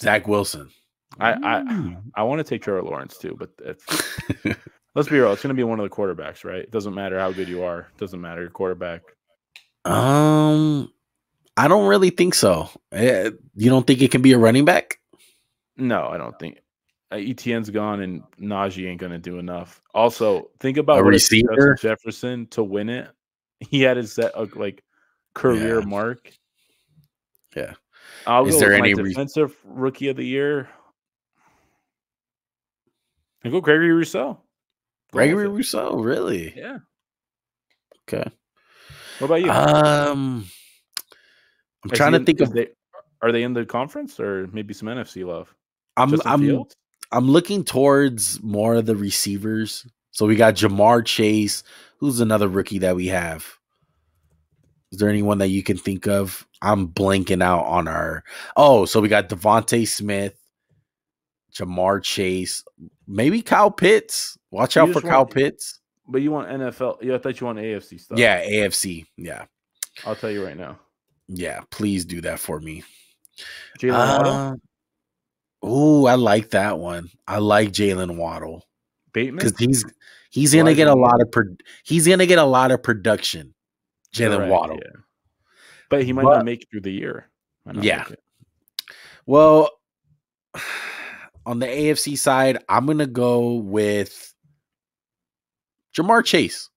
Zach Wilson. I I, Mm. I want to take Trevor Lawrence too, but it's, (laughs) let's be real. It's gonna be one of the quarterbacks, right? It doesn't matter how good you are. It doesn't matter your quarterback. um, I don't really think so. Eh, You don't think it can be a running back? No, I don't think. Uh, Etienne's gone and Najee ain't gonna do enough. Also, think about A it took receiver? Justin Jefferson to win it. He had his set uh, like career Yeah. mark. Yeah. I'll Is go there with my any re- defensive rookie of the year? I go Gregory Rousseau. Gregory Rousseau, really? Yeah. Okay. What about you? Um, I'm Is trying to in- think of. They, are they in the conference or maybe some NFC love? I'm Justin I'm Fields? I'm looking towards more of the receivers. So we got Ja'Marr Chase, who's another rookie that we have. Is there anyone that you can think of? I'm blanking out on our. Oh, so we got DeVonta Smith, Ja'Marr Chase, maybe Kyle Pitts. Watch You out for just Kyle want- Pitts. But you want NFL? Yeah, I thought you want AFC stuff. Yeah, AFC. Yeah, I'll tell you right now. yeah. Please do that for me. Jaylen Waddle, Uh, ooh, I like that one. I like Jaylen Waddle. Bateman. because he's he's gonna get a lot of pro- he's gonna get a lot of production. Jaylen Waddle. yeah. But he might But- not make it through the year. Yeah. Well, (sighs) on the AFC side, I'm gonna go with Ja'Marr Chase.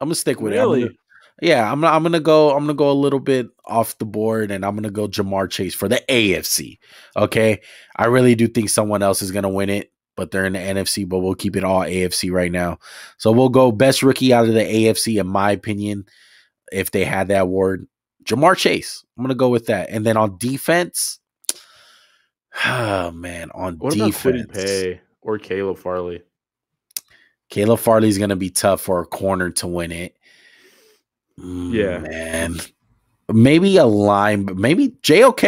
I'm gonna stick with it. I'm Really? gonna- yeah, I'm I'm gonna go. I'm gonna go a little bit off the board, and I'm gonna go Ja'Marr Chase for the AFC. Okay, I really do think someone else is gonna win it, but they're in the NFC. But we'll keep it all AFC right now. So we'll go best rookie out of the AFC, in my opinion. If they had that award, Ja'Marr Chase. I'm gonna go with that. And then on defense, (sighs) oh man, on What about defense, Paye or Caleb Farley? Caleb Farley's gonna be tough for a corner to win it. Mm, Yeah. man. Maybe a line, but maybe JOK.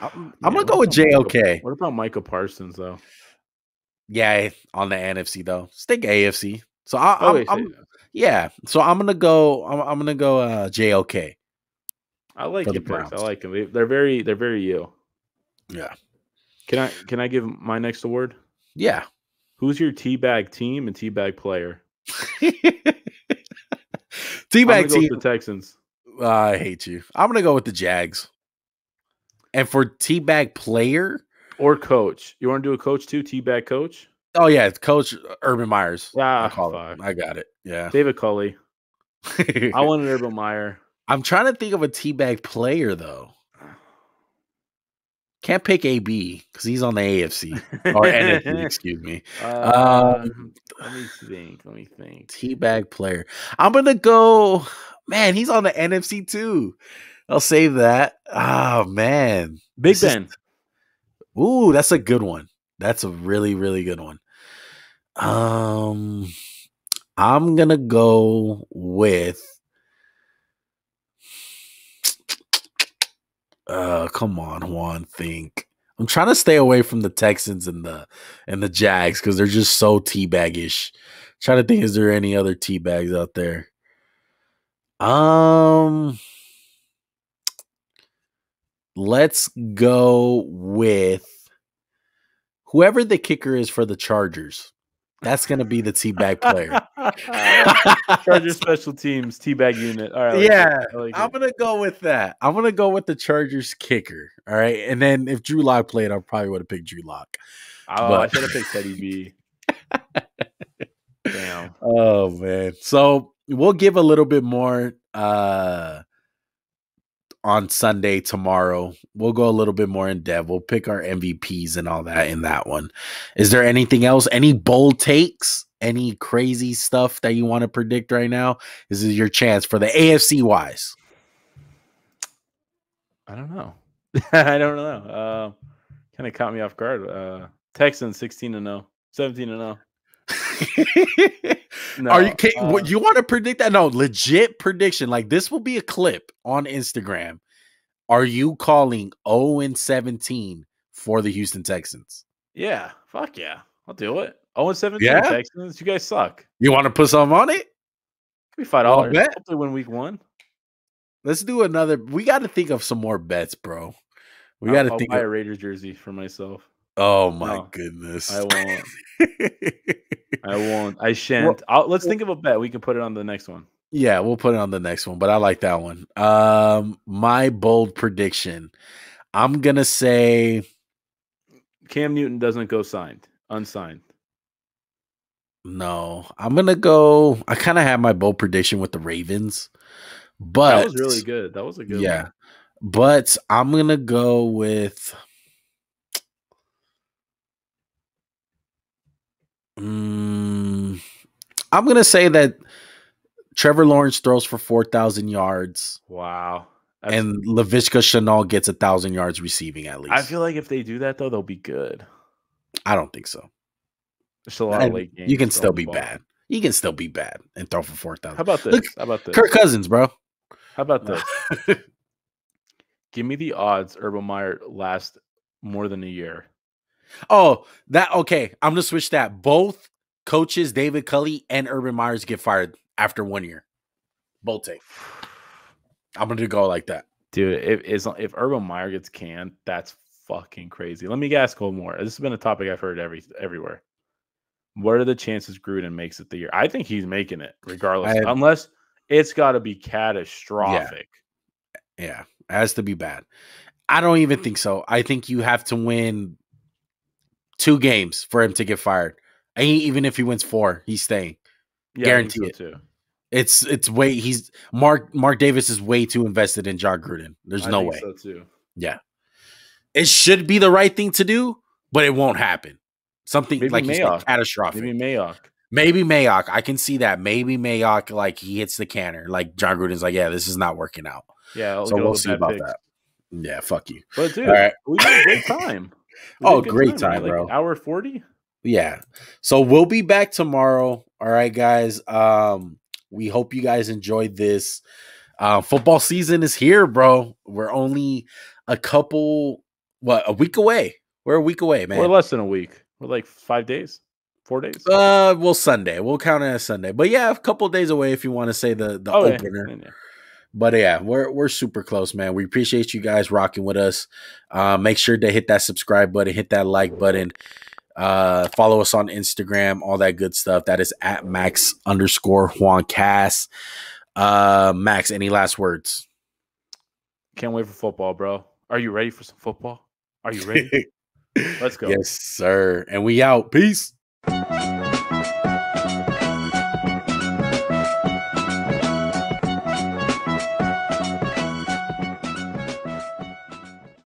I'm, I'm gonna go with JOK. What about Micah Parsons though? Yeah, on the NFC though. Stick AFC. So I, Oh, I'm, wait, I'm- say- yeah. So I'm gonna go. I'm, I'm gonna go. Uh, JOK. I like your picks. I like them. They, they're very they're very you. Yeah. Can I can I give my next award? Yeah. Who's your teabag team and teabag player? (laughs) Teabag team. the Texans. I hate you. I'm gonna go with the Jags. And for teabag player, Or coach. You want to do a coach too? Teabag coach? oh yeah, Coach Urban Meyers. I Ah, it. I got it. Yeah. David Culley. I (laughs) wanted Urban Meyer. I'm trying to think of a teabag player though. Can't pick AB because he's on the AFC or NFC. (laughs) Excuse me. Uh, Um, let me think. Let me think. Teabag player. I'm gonna go. Man, he's on the NFC too. I'll save that. Oh man, Big This is- Ben. Ooh, that's a good one. That's a really, really good one. Um, I'm gonna go with. (tsk) Uh, come on, Juan. Think. I'm trying to stay away from the Texans and the and the Jags because they're just so teabaggish. Trying to think, is there any other teabags out there? Um, let's go with whoever the kicker is for the Chargers. That's gonna be the teabag player. (laughs) Charger special teams, teabag unit. All right. Like. Yeah, like I'm gonna go with that. I'm gonna go with the Chargers kicker. All right, and then if Drew Lock played, I probably would have picked Drew Lock. Oh, I should have picked Teddy B. (laughs) Damn. Oh man. So we'll give a little bit more uh on Sunday tomorrow. We'll go a little bit more in depth. We'll pick our MVPs and all that in that one. Is there anything else? Any bold takes? Any crazy stuff that you want to predict right now? This is your chance for the AFC wise. I don't know. (laughs) I don't know. Uh, kind of caught me off guard. Uh, Texans 16 and 0, 17 and 0. (laughs) No, Are you can, uh, what you want to predict that? No, legit prediction. Like this will be a clip on Instagram. Are you calling 0 and 17 for the Houston Texans? Yeah, fuck yeah, I'll do it. 0 and 17 Yeah? Texans. You guys suck. You want to put something on it? Give me five I'll dollars. Hopefully, win week one. Let's do another. We got to think of some more bets, bro. We got to I'll think. buy Of, a Raiders jersey for myself. Oh my No, goodness! I won't. (laughs) I won't. I shan't. I'll, let's think of a bet. We can put it on the next one. yeah, we'll put it on the next one, but I like that one. Um, my bold prediction. I'm gonna say Cam Newton doesn't go signed, unsigned. no. I'm gonna go. I kind of have my bold prediction with the Ravens, but That was really good. That was a good. yeah. one. But I'm gonna go with. Mm, I'm gonna say that Trevor Lawrence throws for four thousand yards. Wow. That's, and Laviska Shenault gets a thousand yards receiving at least. I feel like if they do that though, they'll be good. I don't think so. There's a lot and of late games. You can still be ball. bad. You can still be bad and throw for four thousand. How about this? Look, How about this? Kirk Cousins, bro. How about (laughs) this? Give me the odds Urban Meyer lasts more than a year. Oh, that okay. I'm gonna switch that. Both coaches, David Culley and Urban Meyers, get fired after one year. Both take. I'm gonna go like that, dude. If if Urban Meyer gets canned, that's fucking crazy. Let me ask one more. This has been a topic I've heard every everywhere. What are the chances Gruden makes it the year? I think he's making it regardless, I, unless it's got to be catastrophic. Yeah. yeah, it has to be bad. I don't even think so. I think you have to win two games for him to get fired. And he, even if he wins four, he's staying. Yeah, Guarantee it. Too. It's it's way he's Mark Mark Davis is way too invested in Jon Gruden. There's I no way. So too. Yeah, it should be the right thing to do, but it won't happen. Something Maybe like Mayock. catastrophic. Maybe Mayock. Maybe Mayock. I can see that. Maybe Mayock, like he hits the canner. Like Jon Gruden's like, yeah, this is not working out. Yeah. So we'll see about that. Yeah, fuck you. But dude, right. we had a great time. Oh, great time, time bro. Hour 40? Yeah. So we'll be back tomorrow. All right, guys. Um, we hope you guys enjoyed this. Uh, football season is here, bro. We're only a couple, what, a week away. We're a week away, man. We're less than a week. We're like five days, four days. Uh, well, Sunday. We'll count it as Sunday. But yeah, a couple days away if you want to say the the oh, opener. Yeah. But yeah, we're we're super close, man. We appreciate you guys rocking with us. Uh, make sure to hit that subscribe button, hit that like button. Uh, follow us on Instagram, all that good stuff. That is at Max underscore JuanCast. Uh, Max, any last words? Can't wait for football, bro. Are you ready for some football? Are you ready? (laughs) Let's go. Yes, sir. And we out. Peace.